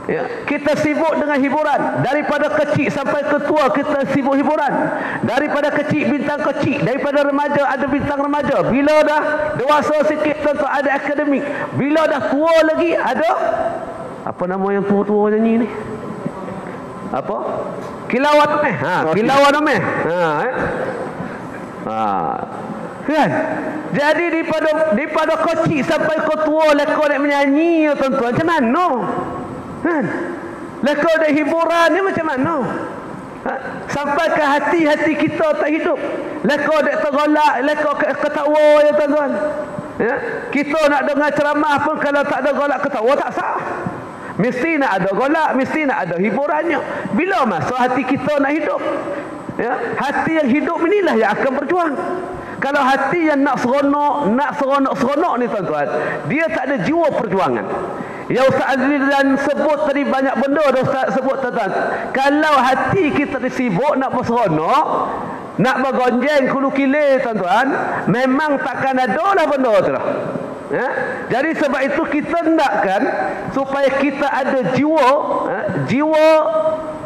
Ya, kita sibuk dengan hiburan. Daripada kecil sampai ke tua kita sibuk hiburan. Daripada kecil bintang kecil daripada remaja ada bintang remaja. Bila dah dewasa sikit tentu ada akademik. Bila dah tua lagi ada apa nama yang tua-tua nyanyi ni? Apa? Kilawat meh ha kilawat meh ha eh? ha. Kan? Jadi daripada daripada kecil sampai ke tua lekor nak menyanyi tuan-tuan. Macam mana Kan? Lekau ada hiburan ni macam mana? Ha? Sampai ke hati-hati kita tak hidup. Lekau ada tergolak, lekau ketawa ya tuan-tuan. Ya? Kita nak dengar ceramah pun kalau tak ada golak ketawa tak sah. Mesti nak ada golak, mesti nak ada hiburannya. Bila masa hati kita nak hidup? Ya? Hati yang hidup inilah yang akan berjuang. Kalau hati yang nak seronok, nak seronok-seronok ni tuan-tuan, dia tak ada jiwa perjuangan. Ya Ustaz Azrizan sebut tadi banyak benda dah Ustaz sebut tuan-tuan. Kalau hati kita sibuk nak berseronok, nak bergonjeng kulu kile tuan-tuan, memang takkan ada lah benda tu lah. Ya? Jadi sebab itu kita nakkan supaya kita ada jiwa, ya? jiwa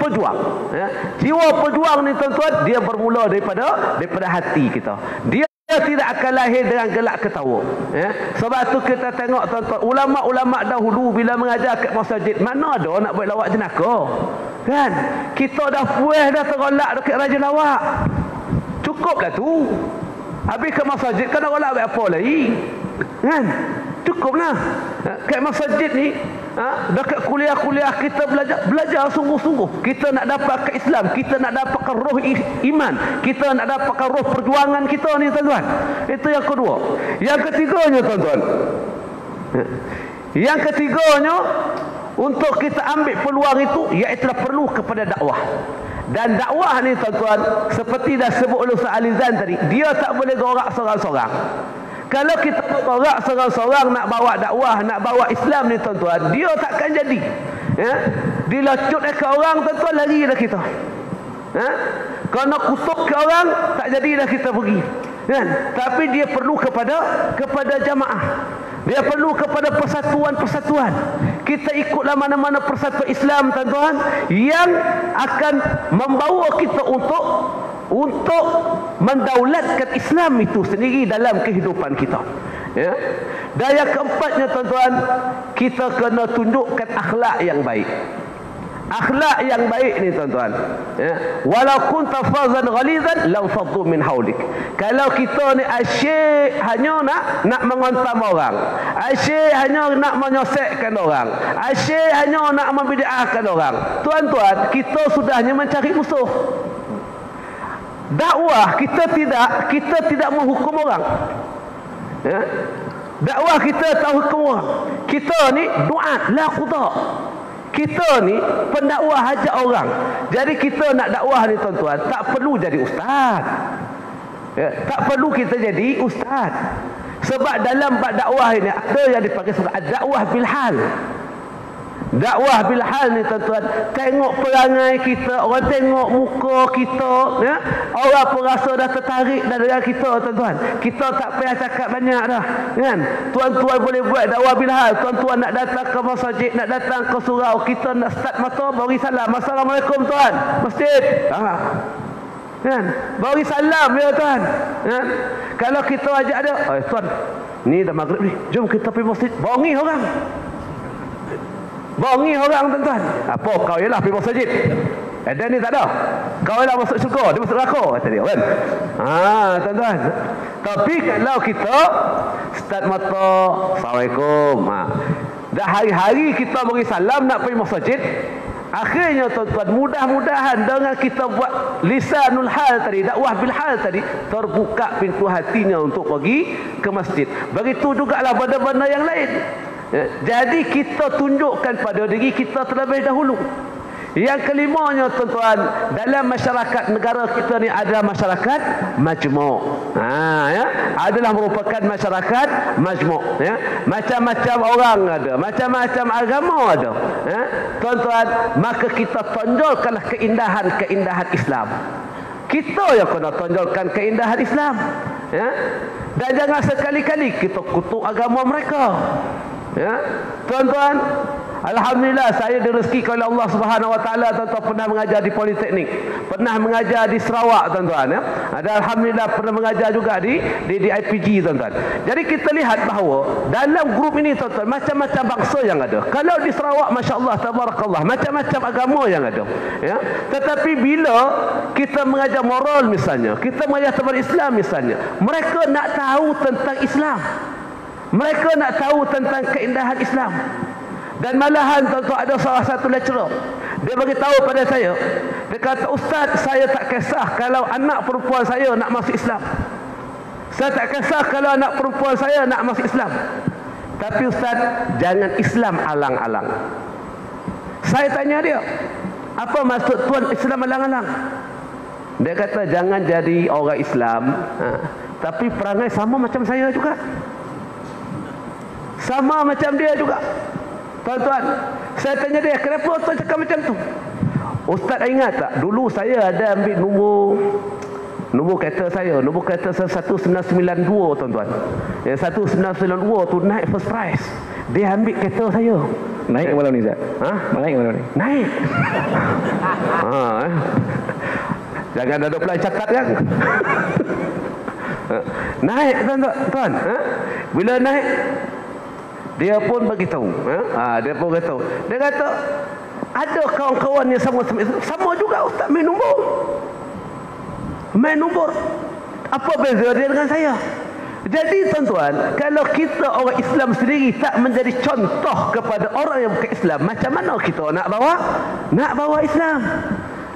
pejuang. Ya? Jiwa pejuang ni tuan-tuan dia bermula daripada daripada hati kita. Dia dia tidak akan lahir dengan gelak ketawa. Ya? Sebab tu kita tengok tuan-tuan. Ulama-ulama dahulu bila mengajar ke masjid. Mana ada nak buat lawak jenaka? Kan? Kita dah puas dah terolak dekat Raja Lawak. Cukuplah tu. Habis ke masjid kan rolak buat apa lagi? Kan? Cukuplah. Kat masjid ni Ha? Dekat kuliah-kuliah kita belajar belajar sungguh-sungguh. Kita nak dapat ke Islam, kita nak dapatkan roh iman, kita nak dapatkan roh perjuangan kita ni tuan-tuan. Itu yang kedua. Yang ketiganya tuan-tuan. Ha? Yang ketiganya untuk kita ambil peluang itu iaitu perlu kepada dakwah. Dan dakwah ni tuan-tuan seperti dah sebut oleh Ustaz Alizan tadi, dia tak boleh gerak seorang-seorang. Kalau kita bergerak seorang-seorang nak bawa dakwah, nak bawa Islam ni tuan-tuan, dia takkan jadi. Ya? Dilacut ke orang, tuan-tuan lari dah kita. Ya? Kalau kutuk ke orang, tak jadi dah kita pergi. Kan? Tapi dia perlu kepada kepada jamaah. Dia perlu kepada persatuan-persatuan. Kita ikutlah mana-mana persatuan Islam tuan-tuan yang akan membawa kita untuk untuk mendaulatkan Islam itu sendiri dalam kehidupan kita. Ya. Dan yang keempatnya tuan-tuan, kita kena tunjukkan akhlak yang baik. Akhlak yang baik ni tuan-tuan. Ya. Walau kunta fazan ghalizan law faddu min haulik. Kalau kita ni asyik hanya nak nak mengontam orang. Asyik hanya nak menyosekkan orang. Asyik hanya nak membid'ahkan orang. Tuan-tuan, kita sudahnya mencari musuh dakwah kita tidak kita tidak menghukum orang. Ya. Dakwah kita tahu hukum orang. Kita ni duat la qada kita ni pendakwah hajat orang. Jadi kita nak dakwah ni tuan-tuan tak perlu jadi ustaz. Ya, tak perlu kita jadi ustaz. Sebab dalam bab dakwah ini ada yang dipanggil sebagai dakwah bil hal dakwah bil hal ni tuan-tuan. Tengok perangai kita orang tengok muka kita ya. Orang pun rasa dah tertarik dah dengan kita tuan-tuan. Kita tak payah cakap banyak dah kan? Tuan-tuan boleh buat dakwah bil hal. Tuan-tuan nak datang ke masjid nak datang ke surau kita nak start mata bagi salam. Assalamualaikum tuan. Masjid. Ha. Kan? Bagi salam ya tuan. Kan kalau kita ajak dia oh, tuan ni dah maghrib ni. Jom kita pergi masjid. Bongi orang Bongi orang tuan-tuan. Apa kau ialah pergi masjid? Eh dia ni tak ada. Kau ialah masuk syurga, dia masuk neraka kata dia kan. Ha tuan-tuan. Tapi kalau kita start mata Assalamualaikum. Ha. Dah hari-hari kita bagi salam nak pergi masjid. Akhirnya tuan-tuan mudah-mudahan dengan kita buat lisanul hal tadi dakwah bil hal tadi terbuka pintu hatinya untuk pergi ke masjid. Begitu jugalah benda-benda yang lain. Ya, jadi kita tunjukkan pada diri kita terlebih dahulu. Yang kelimanya tuan-tuan, dalam masyarakat negara kita ni adalah masyarakat majmuk. Ha ya, adalah merupakan masyarakat majmuk ya. Macam-macam orang ada, macam-macam agama ada. Ya. Tuan-tuan, maka kita tonjolkanlah keindahan-keindahan Islam. Kita yang kena tonjolkan keindahan Islam. Ya. Dan jangan sekali-kali kita kutuk agama mereka. Ya. Tuan-tuan, Alhamdulillah saya direzeki oleh Allah Subhanahu Wa Taala tuan-tuan pernah mengajar di Politeknik, pernah mengajar di Sarawak tuan-tuan ya. Ada alhamdulillah pernah mengajar juga di di, di IPG tuan-tuan. Jadi kita lihat bahawa dalam grup ini tuan-tuan macam-macam bangsa yang ada. Kalau di Sarawak masya-Allah tabarakallah macam-macam agama yang ada. Ya. Tetapi bila kita mengajar moral misalnya, kita mengajar tentang Islam misalnya, mereka nak tahu tentang Islam. Mereka nak tahu tentang keindahan Islam. Dan malahan tuan-tuan ada salah satu lecturer. Dia bagi tahu pada saya. Dia kata, Ustaz, saya tak kisah kalau anak perempuan saya nak masuk Islam. Saya tak kisah kalau anak perempuan saya nak masuk Islam. Tapi Ustaz, jangan Islam alang-alang. Saya tanya dia, apa maksud tuan Islam alang-alang? Dia kata, jangan jadi orang Islam. Ha, tapi perangai sama macam saya juga. Sama macam dia juga. Tuan-tuan, saya tanya dia, kenapa Ustaz cakap macam tu? Ustaz ingat tak, dulu saya ada ambil nombor nombor kereta saya, nombor kereta saya 1992 tuan-tuan. Yang 1992 tu naik first prize. Dia ambil kereta saya. Naik ke malam ni Zat? Ha? Naik ke malam ni? Naik. ha, eh. Jangan ada pelan cakap kan. Ha, naik tuan-tuan. Tuan, ha? Bila naik dia pun bagi tahu. Ha? ha? dia pun beritahu. Dia kata ada kawan-kawan yang sama sama sama juga ustaz main nombor. Main nombor. Apa beza dia dengan saya? Jadi tuan-tuan, kalau kita orang Islam sendiri tak menjadi contoh kepada orang yang bukan Islam, macam mana kita nak bawa? Nak bawa Islam.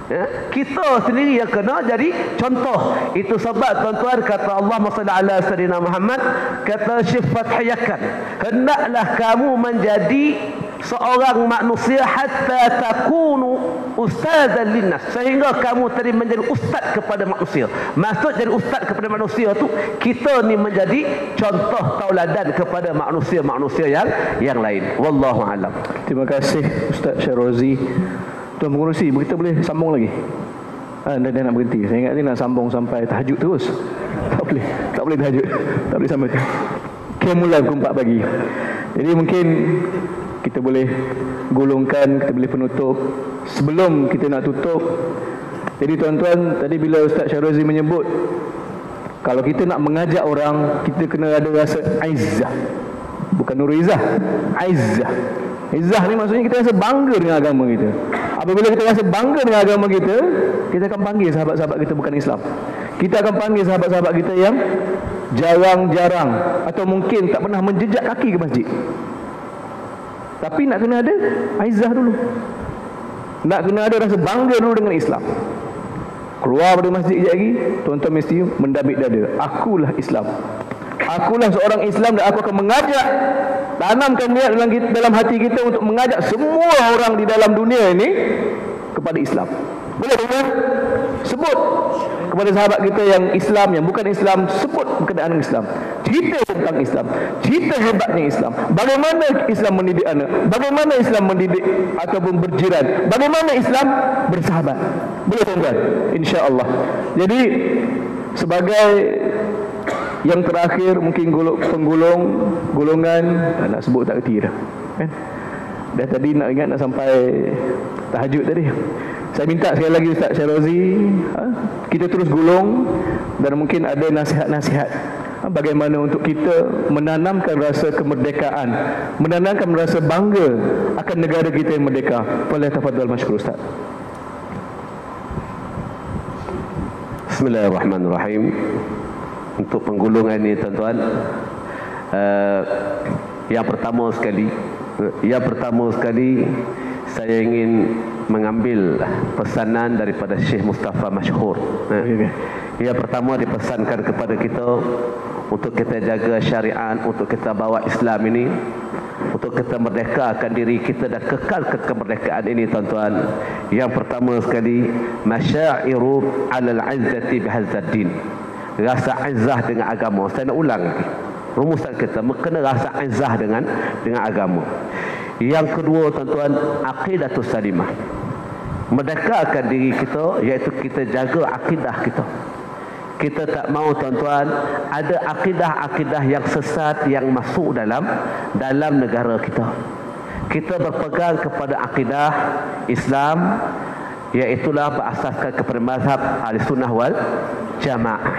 Ya, kita sendiri yang kena jadi contoh. Itu sebab tuan-tuan kata Allah Subhanahu ala sayyidina Muhammad kata sifat hayakan. Hendaklah kamu menjadi seorang manusia hatta takunu ustazan linnas sehingga kamu tadi menjadi ustaz kepada manusia. Maksud jadi ustaz kepada manusia tu kita ni menjadi contoh tauladan kepada manusia-manusia yang yang lain. Wallahu alam. Terima kasih Ustaz Syarozi. Tuan pengurusi, kita boleh sambung lagi? Ha, dah, dah nak berhenti. Saya ingat ni nak sambung sampai tahajud terus. Tak boleh. Tak boleh tahajud. Tak boleh sampai tu. Kemulan pukul 4 pagi. Jadi mungkin kita boleh golongkan, kita boleh penutup. Sebelum kita nak tutup, jadi tuan-tuan, tadi bila Ustaz Syahrozi menyebut, kalau kita nak mengajak orang, kita kena ada rasa aizah. Bukan nurizah. Aizah. Izzah ni maksudnya kita rasa bangga dengan agama kita. Apabila kita rasa bangga dengan agama kita, kita akan panggil sahabat-sahabat kita bukan Islam. Kita akan panggil sahabat-sahabat kita yang jarang-jarang atau mungkin tak pernah menjejak kaki ke masjid. Tapi nak kena ada Aizah dulu. Nak kena ada rasa bangga dulu dengan Islam. Keluar dari masjid sekejap lagi, tuan-tuan mesti mendabik dada. Akulah Islam. Akulah seorang Islam dan aku akan mengajak tanamkan niat dalam dalam hati kita untuk mengajak semua orang di dalam dunia ini kepada Islam. Boleh tak? Sebut kepada sahabat kita yang Islam yang bukan Islam sebut berkenaan Islam. Cerita tentang Islam. Cerita hebatnya Islam. Bagaimana Islam mendidik anak? Bagaimana Islam mendidik ataupun berjiran? Bagaimana Islam bersahabat? Boleh tuan-tuan? Insya-Allah. Jadi sebagai yang terakhir mungkin golok penggulung golongan tak nak sebut tak kerti dah kan? Dah tadi nak ingat nak sampai tahajud tadi. Saya minta sekali lagi Ustaz Syarazi ha, kita terus gulung dan mungkin ada nasihat-nasihat. Ha, bagaimana untuk kita menanamkan rasa kemerdekaan menanamkan rasa bangga akan negara kita yang merdeka. Boleh tafadhal masyukur Ustaz. Bismillahirrahmanirrahim untuk penggulungan ini tuan-tuan. Uh, yang pertama sekali yang pertama sekali saya ingin mengambil pesanan daripada Syekh Mustafa Masyhur uh, yang pertama dipesankan kepada kita untuk kita jaga syariat untuk kita bawa Islam ini untuk kita merdekakan diri kita dan kekal ke kemerdekaan ini tuan-tuan. Yang pertama sekali masyairu alal izzati bihazzaddin rasa izah dengan agama. Saya nak ulang. Rumusan kita kena rasa izah dengan dengan agama. Yang kedua tuan-tuan, aqidatus salimah. Merdekakan diri kita iaitu kita jaga akidah kita. kita tak mau tuan-tuan ada akidah-akidah yang sesat yang masuk dalam dalam negara kita. Kita berpegang kepada akidah Islam iaitulah berasaskan kepada mazhab Ahlussunnah wal Jamaah.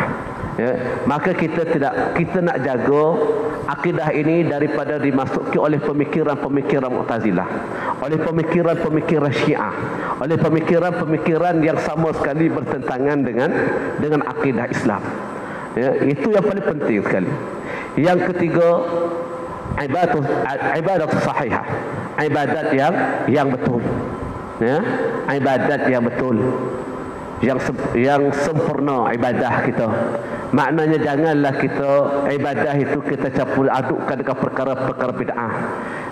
Ya, maka kita tidak kita nak jaga akidah ini daripada dimasuki oleh pemikiran-pemikiran Mu'tazilah oleh pemikiran-pemikiran Syiah oleh pemikiran-pemikiran yang sama sekali bertentangan dengan dengan akidah Islam. Ya, itu yang paling penting sekali. Yang ketiga ibadat ibadat sahihah. Ibadat yang yang betul ya? Ibadat yang betul. Yang yang sempurna ibadah kita. Maknanya janganlah kita ibadah itu kita campur adukkan dengan perkara-perkara bid'ah.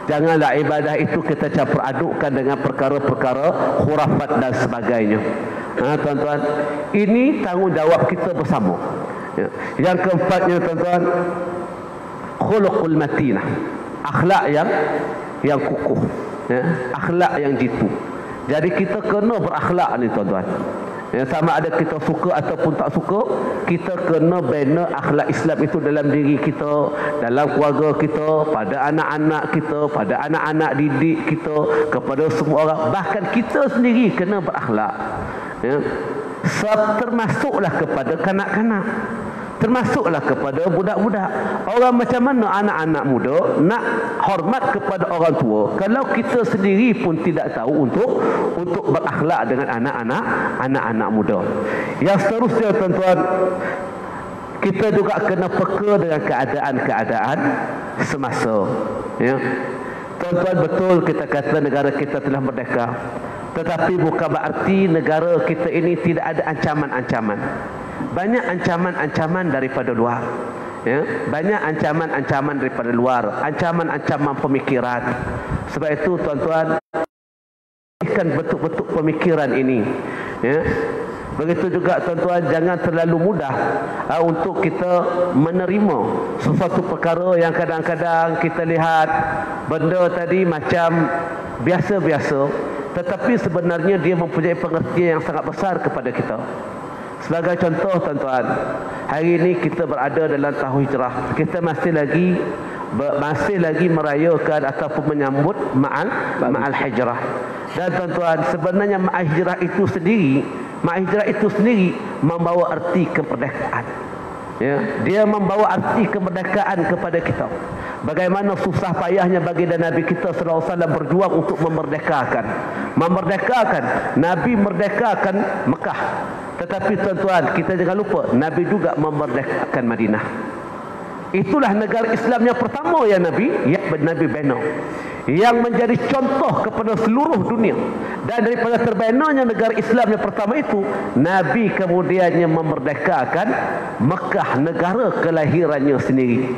Janganlah ibadah itu kita campur adukkan dengan perkara-perkara khurafat dan sebagainya. Ha, tuan-tuan? Ini tanggungjawab kita bersama. Ya. yang keempatnya tuan-tuan khuluqul matinah. Akhlak yang yang kukuh. Ya. akhlak yang jitu jadi kita kena berakhlak ni tuan-tuan. Yang sama ada kita suka ataupun tak suka kita kena bina akhlak Islam itu dalam diri kita dalam keluarga kita pada anak-anak kita pada anak-anak didik kita kepada semua orang. Bahkan kita sendiri kena berakhlak. Ya. Termasuklah kepada kanak-kanak termasuklah kepada budak-budak. Orang macam mana anak-anak muda nak hormat kepada orang tua kalau kita sendiri pun tidak tahu untuk untuk berakhlak dengan anak-anak anak-anak muda. Yang seterusnya tuan-tuan kita juga kena peka dengan keadaan-keadaan semasa ya. Tuan-tuan betul kita kata negara kita telah merdeka tetapi bukan berarti negara kita ini tidak ada ancaman-ancaman banyak ancaman-ancaman daripada luar ya. Banyak ancaman-ancaman daripada luar ancaman-ancaman pemikiran. Sebab itu tuan-tuan ikan betul-betul pemikiran ini ya. Begitu juga tuan-tuan jangan terlalu mudah uh, untuk kita menerima sesuatu perkara yang kadang-kadang kita lihat benda tadi macam biasa-biasa tetapi sebenarnya dia mempunyai pengertian yang sangat besar kepada kita Sebagai contoh tuan-tuan, hari ini kita berada dalam tahun hijrah. Kita masih lagi masih lagi merayakan ataupun menyambut ma'al ma'al hijrah. Dan tuan-tuan, sebenarnya ma'al hijrah itu sendiri, ma'al hijrah itu sendiri membawa arti kemerdekaan. Ya, dia membawa arti kemerdekaan kepada kita. Bagaimana susah payahnya bagi dan Nabi kita sallallahu alaihi wasallam berjuang untuk memerdekakan. Memerdekakan, Nabi merdekakan Mekah. Tetapi tuan-tuan, kita jangan lupa Nabi juga memerdekakan Madinah. Itulah negara Islam yang pertama ya Nabi, ya Nabi bina. Yang menjadi contoh kepada seluruh dunia. Dan daripada terbenanya negara Islam yang pertama itu, Nabi kemudiannya memerdekakan Mekah, negara kelahirannya sendiri.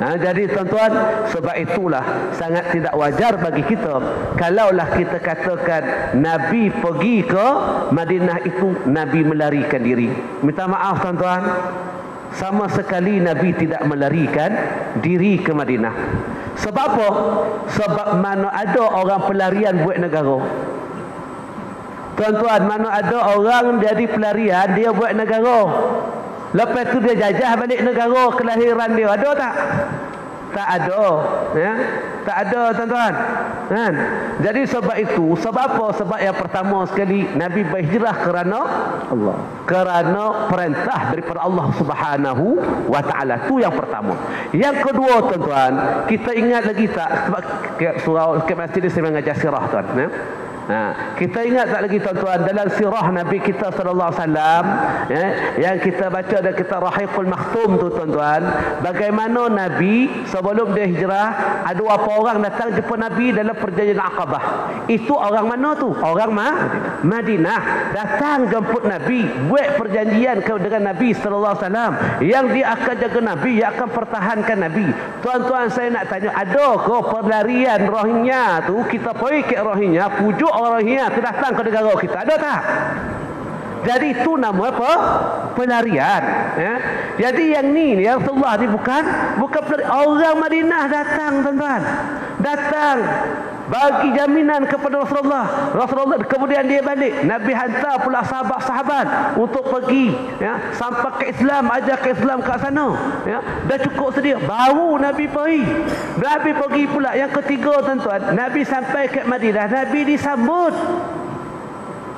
Ha, jadi tuan-tuan, sebab itulah sangat tidak wajar bagi kita kalaulah kita katakan Nabi pergi ke Madinah itu Nabi melarikan diri. Minta maaf tuan-tuan. Sama sekali Nabi tidak melarikan diri ke Madinah. Sebab apa? Sebab mana ada orang pelarian buat negara. Tuan-tuan, mana ada orang jadi pelarian dia buat negara. Lepas tu dia jajah balik negara kelahiran dia. Ada tak? Tak ada. Ya? Tak ada tuan-tuan. Kan? Jadi sebab itu, sebab apa? Sebab yang pertama sekali Nabi berhijrah kerana Allah. Kerana perintah daripada Allah Subhanahu wa taala. Tu yang pertama. Yang kedua tuan-tuan, kita ingat lagi tak sebab surau ke masjid saya mengajar sirah tuan, ya? Ha, kita ingat tak lagi tuan-tuan dalam sirah Nabi kita sallallahu alaihi wasallam ya, yang kita baca dan kita rahiqul maktum tu tuan-tuan bagaimana Nabi sebelum dia hijrah ada apa orang datang jumpa Nabi dalam perjanjian Aqabah. Itu orang mana tu? Orang Ma Madinah. Datang jemput Nabi buat perjanjian dengan Nabi sallallahu alaihi wasallam. Yang dia akan jaga Nabi yang akan pertahankan Nabi. Tuan-tuan saya nak tanya ada ke perlarian rohingya tu? Kita pergi ke rohingya pujuk orang Rohingya tu datang ke negara kita. Ada tak? Jadi itu nama apa? Pelarian. Ya? Jadi yang ni, yang Rasulullah ni bukan bukan pelarian. Orang Madinah datang tuan-tuan. Datang. Bagi jaminan kepada Rasulullah Rasulullah kemudian dia balik. Nabi hantar pula sahabat-sahabat untuk pergi ya sampai ke Islam ajar ke Islam kat sana ya. Dah cukup sedia. Baru Nabi pergi. Nabi pergi pula. Yang ketiga tuan-tuan Nabi sampai ke Madinah. Nabi disambut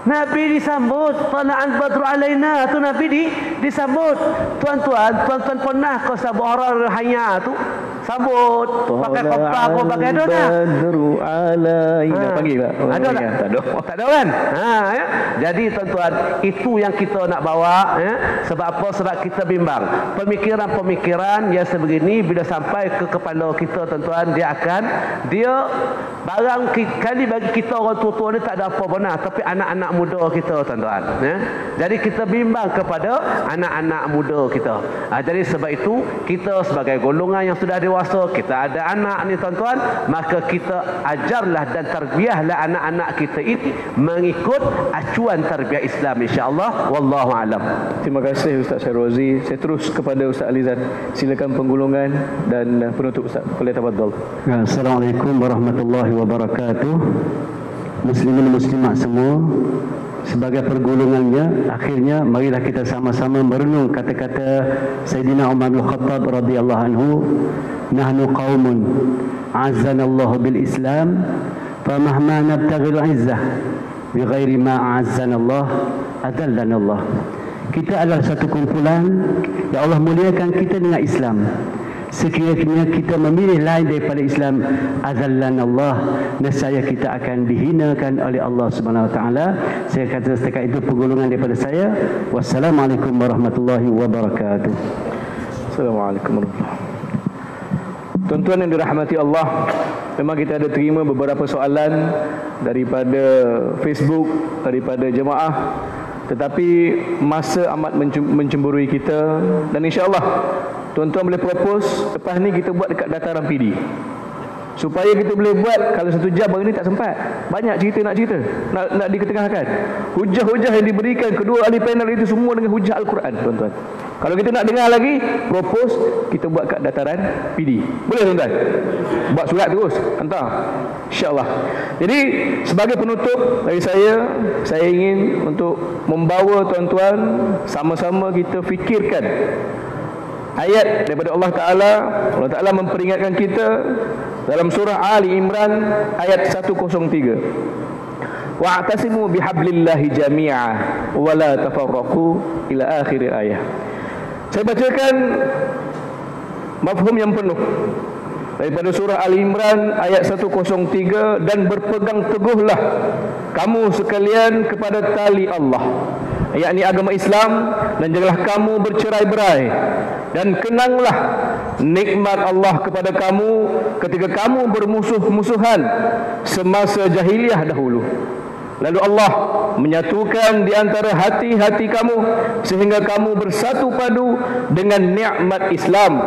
Nabi disambut Tala'an badru alaina. Tu Nabi di, disambut. Tuan-tuan Tuan-tuan pernah kau sabut orang hanya tu? Sambut. Pakai kopak kau pakai ada tak Badru alaina. Ha. Panggil tak Ada tak Tak ada. Tak ada kan? Ha, ya? Jadi tuan-tuan Itu yang kita nak bawa ya? Sebab apa? Sebab kita bimbang. Pemikiran-pemikiran Yang sebegini Bila sampai ke kepala kita tuan-tuan Dia akan Dia Barang kali bagi kita orang tua-tua ni Tak ada apa benar Tapi anak-anak muda kita tuan-tuan ya? jadi kita bimbang kepada anak-anak muda kita. Ha, jadi sebab itu kita sebagai golongan yang sudah dewasa kita ada anak ni tuan-tuan maka kita ajarlah dan terbiahlah anak-anak kita ini mengikut acuan terbiah Islam insyaAllah. Wallahu alam. Terima kasih Ustaz Syarwazi saya terus kepada Ustaz Alizan. Silakan penggulungan dan penutup Ustaz. Boleh Assalamualaikum warahmatullahi wabarakatuh muslimin muslimat semua sebagai pergulungannya akhirnya marilah kita sama-sama merenung kata-kata Sayyidina Umar bin Khattab radhiyallahu anhu nahnu qaumun azzana Allah bil Islam famahma nabtaghi al izzah bighairi ma azzana Allah adallana Allah kita adalah satu kumpulan yang Allah muliakan kita dengan Islam sekiranya kita memilih lain daripada Islam azallan Allah nescaya kita akan dihinakan oleh Allah Subhanahu wa taala. Saya kata setakat itu pergolongan daripada saya. Wassalamualaikum warahmatullahi wabarakatuh. Assalamualaikum warahmatullahi Tuan-tuan yang dirahmati Allah Memang kita ada terima beberapa soalan Daripada Facebook Daripada jemaah. Tetapi Masa amat mencemburui kita Dan insyaAllah Tuan-tuan boleh propose Lepas ni kita buat dekat dataran PD Supaya kita boleh buat Kalau satu jam hari ni tak sempat. Banyak cerita nak cerita Nak, nak diketengahkan. Hujah-hujah yang diberikan Kedua ahli panel itu semua dengan hujah Al-Quran Tuan-tuan. Kalau kita nak dengar lagi Propose Kita buat kat dataran PD Boleh tuan-tuan? Buat surat terus Hantar. InsyaAllah. Jadi Sebagai penutup Dari saya Saya ingin Untuk Membawa tuan-tuan Sama-sama kita fikirkan ayat daripada Allah Taala Allah Taala memperingatkan kita dalam surah Ali Imran ayat 103 wa'tasimu bihablillahi jami'a wa la tafarraqu ila akhir ayat saya bacakan mafhum yang penuh daripada surah Ali Imran ayat 103 dan berpegang teguhlah kamu sekalian kepada tali Allah yakni agama Islam dan janganlah kamu bercerai-berai. Dan kenanglah nikmat Allah kepada kamu ketika kamu bermusuh-musuhan semasa jahiliah dahulu. Lalu Allah menyatukan di antara hati-hati kamu sehingga kamu bersatu padu dengan nikmat Islam.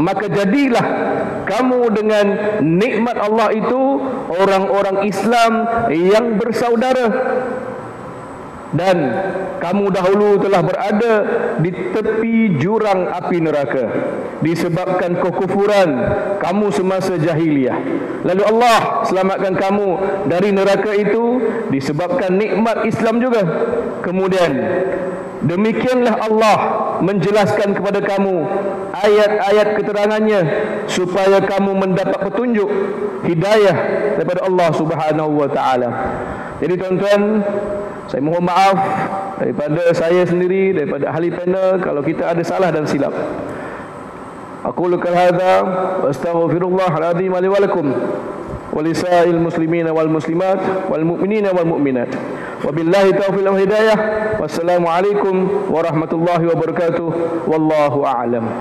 Maka jadilah kamu dengan nikmat Allah itu orang-orang Islam yang bersaudara dan kamu dahulu telah berada di tepi jurang api neraka. Disebabkan kekufuran kamu semasa jahiliyah. Lalu Allah selamatkan kamu dari neraka itu disebabkan nikmat Islam juga. Kemudian Demikianlah Allah menjelaskan kepada kamu ayat-ayat keterangannya supaya kamu mendapat petunjuk hidayah daripada Allah Subhanahu wa taala. Jadi tuan-tuan, saya mohon maaf daripada saya sendiri, daripada ahli panel kalau kita ada salah dan silap. Aku lukal hadha astaghfirullah al-azim wa lakum wa lisa'il muslimin wal muslimat wal mu'minin wal mu'minat. Wabillahi taufiq wal hidayah. Wassalamualaikum warahmatullahi wabarakatuh. Wallahu a'lam.